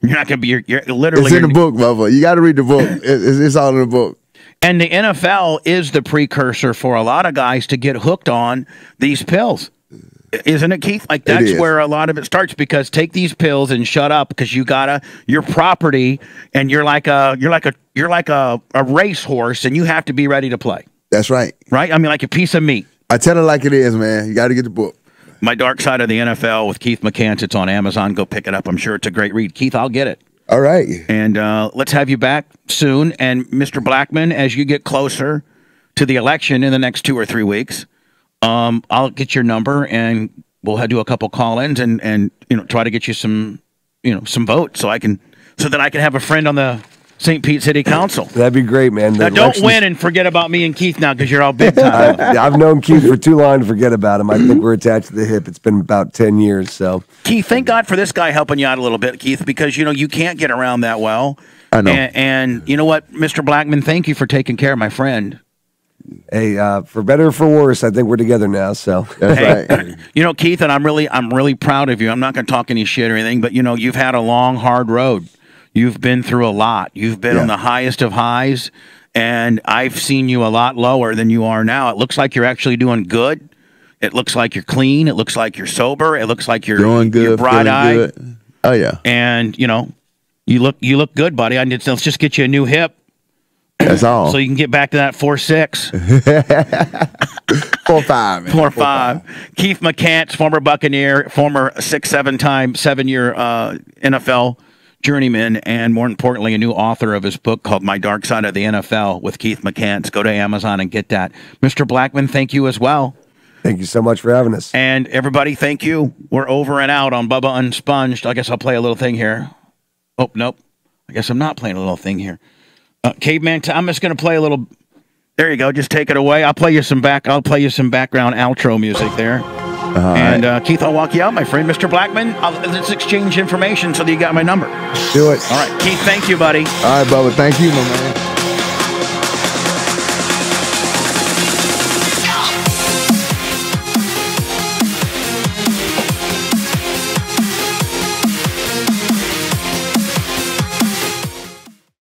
You're not going to be. You're, you're literally. It's in the book, Bubba. You got to read the book. It- it's, it's all in the book. And the NFL is the precursor for a lot of guys to get hooked on these pills. Isn't it, Keith? Like that's where a lot of it starts because take these pills and shut up because you gotta your property and you're like a you're like a you're like a, a racehorse and you have to be ready to play. That's right. Right? I mean like a piece of meat. I tell it like it is, man. You got to get the book. My Dark Side of the NFL with Keith McCants. It's on Amazon. Go pick it up. I'm sure it's a great read. Keith, I'll get it. All right. And uh, let's have you back soon. And Mr. Blackmon, as you get closer to the election in the next two or three weeks, um, I'll get your number and we'll do a couple call-ins and and you know try to get you some you know some votes so I can so that I can have a friend on the St. Pete City Council. [COUGHS] That'd be great, man. The Now don't elections- win and forget about me and Keith now because you're all big [LAUGHS] time. I, I've known Keith for too long to forget about him. I think we're attached to the hip. It's been about ten years. So Keith, thank God for this guy helping you out a little bit, Keith, because you know you can't get around that well. I know. And, and you know what, Mr. Blackmon, thank you for taking care of my friend. Hey, uh, for better or for worse, I think we're together now. So That's Hey, right. you know, Keith, and I'm really, I'm really proud of you. I'm not going to talk any shit or anything, but you know, you've had a long, hard road. You've been through a lot. You've been on the highest of highs, and I've seen you a lot lower than you are now. It looks like you're actually doing good. It looks like you're clean. It looks like you're sober. It looks like you're Doing good, you're good, bright feeling eyed. Oh yeah, and you know, you look, you look good, buddy. I need let's just get you a new hip that's all. so you can get back to that four six. [LAUGHS] Four five, man. Four five. Keith McCants, former Buccaneer, former six, seven time, seven year uh, NFL journeyman, and more importantly, a new author of his book called My Dark Side of the NFL with Keith McCants. Go to Amazon and get that. Mr. Blackmon, thank you as well. thank you so much for having us. And everybody, thank you. We're over and out on Bubba Unsponged. I guess I'll play a little thing here. Oh, nope. I guess I'm not playing a little thing here. Uh, Caveman, I'm just going to play a little. There you go. Just take it away. I'll play you some back. I'll play you some background outro music there. and uh, Keith, I'll walk you out, my friend, Mr. Blackmon. I'll, let's exchange information so that you got my number. Do it. All right, Keith. Thank you, buddy. All right, Bubba. Thank you, my man.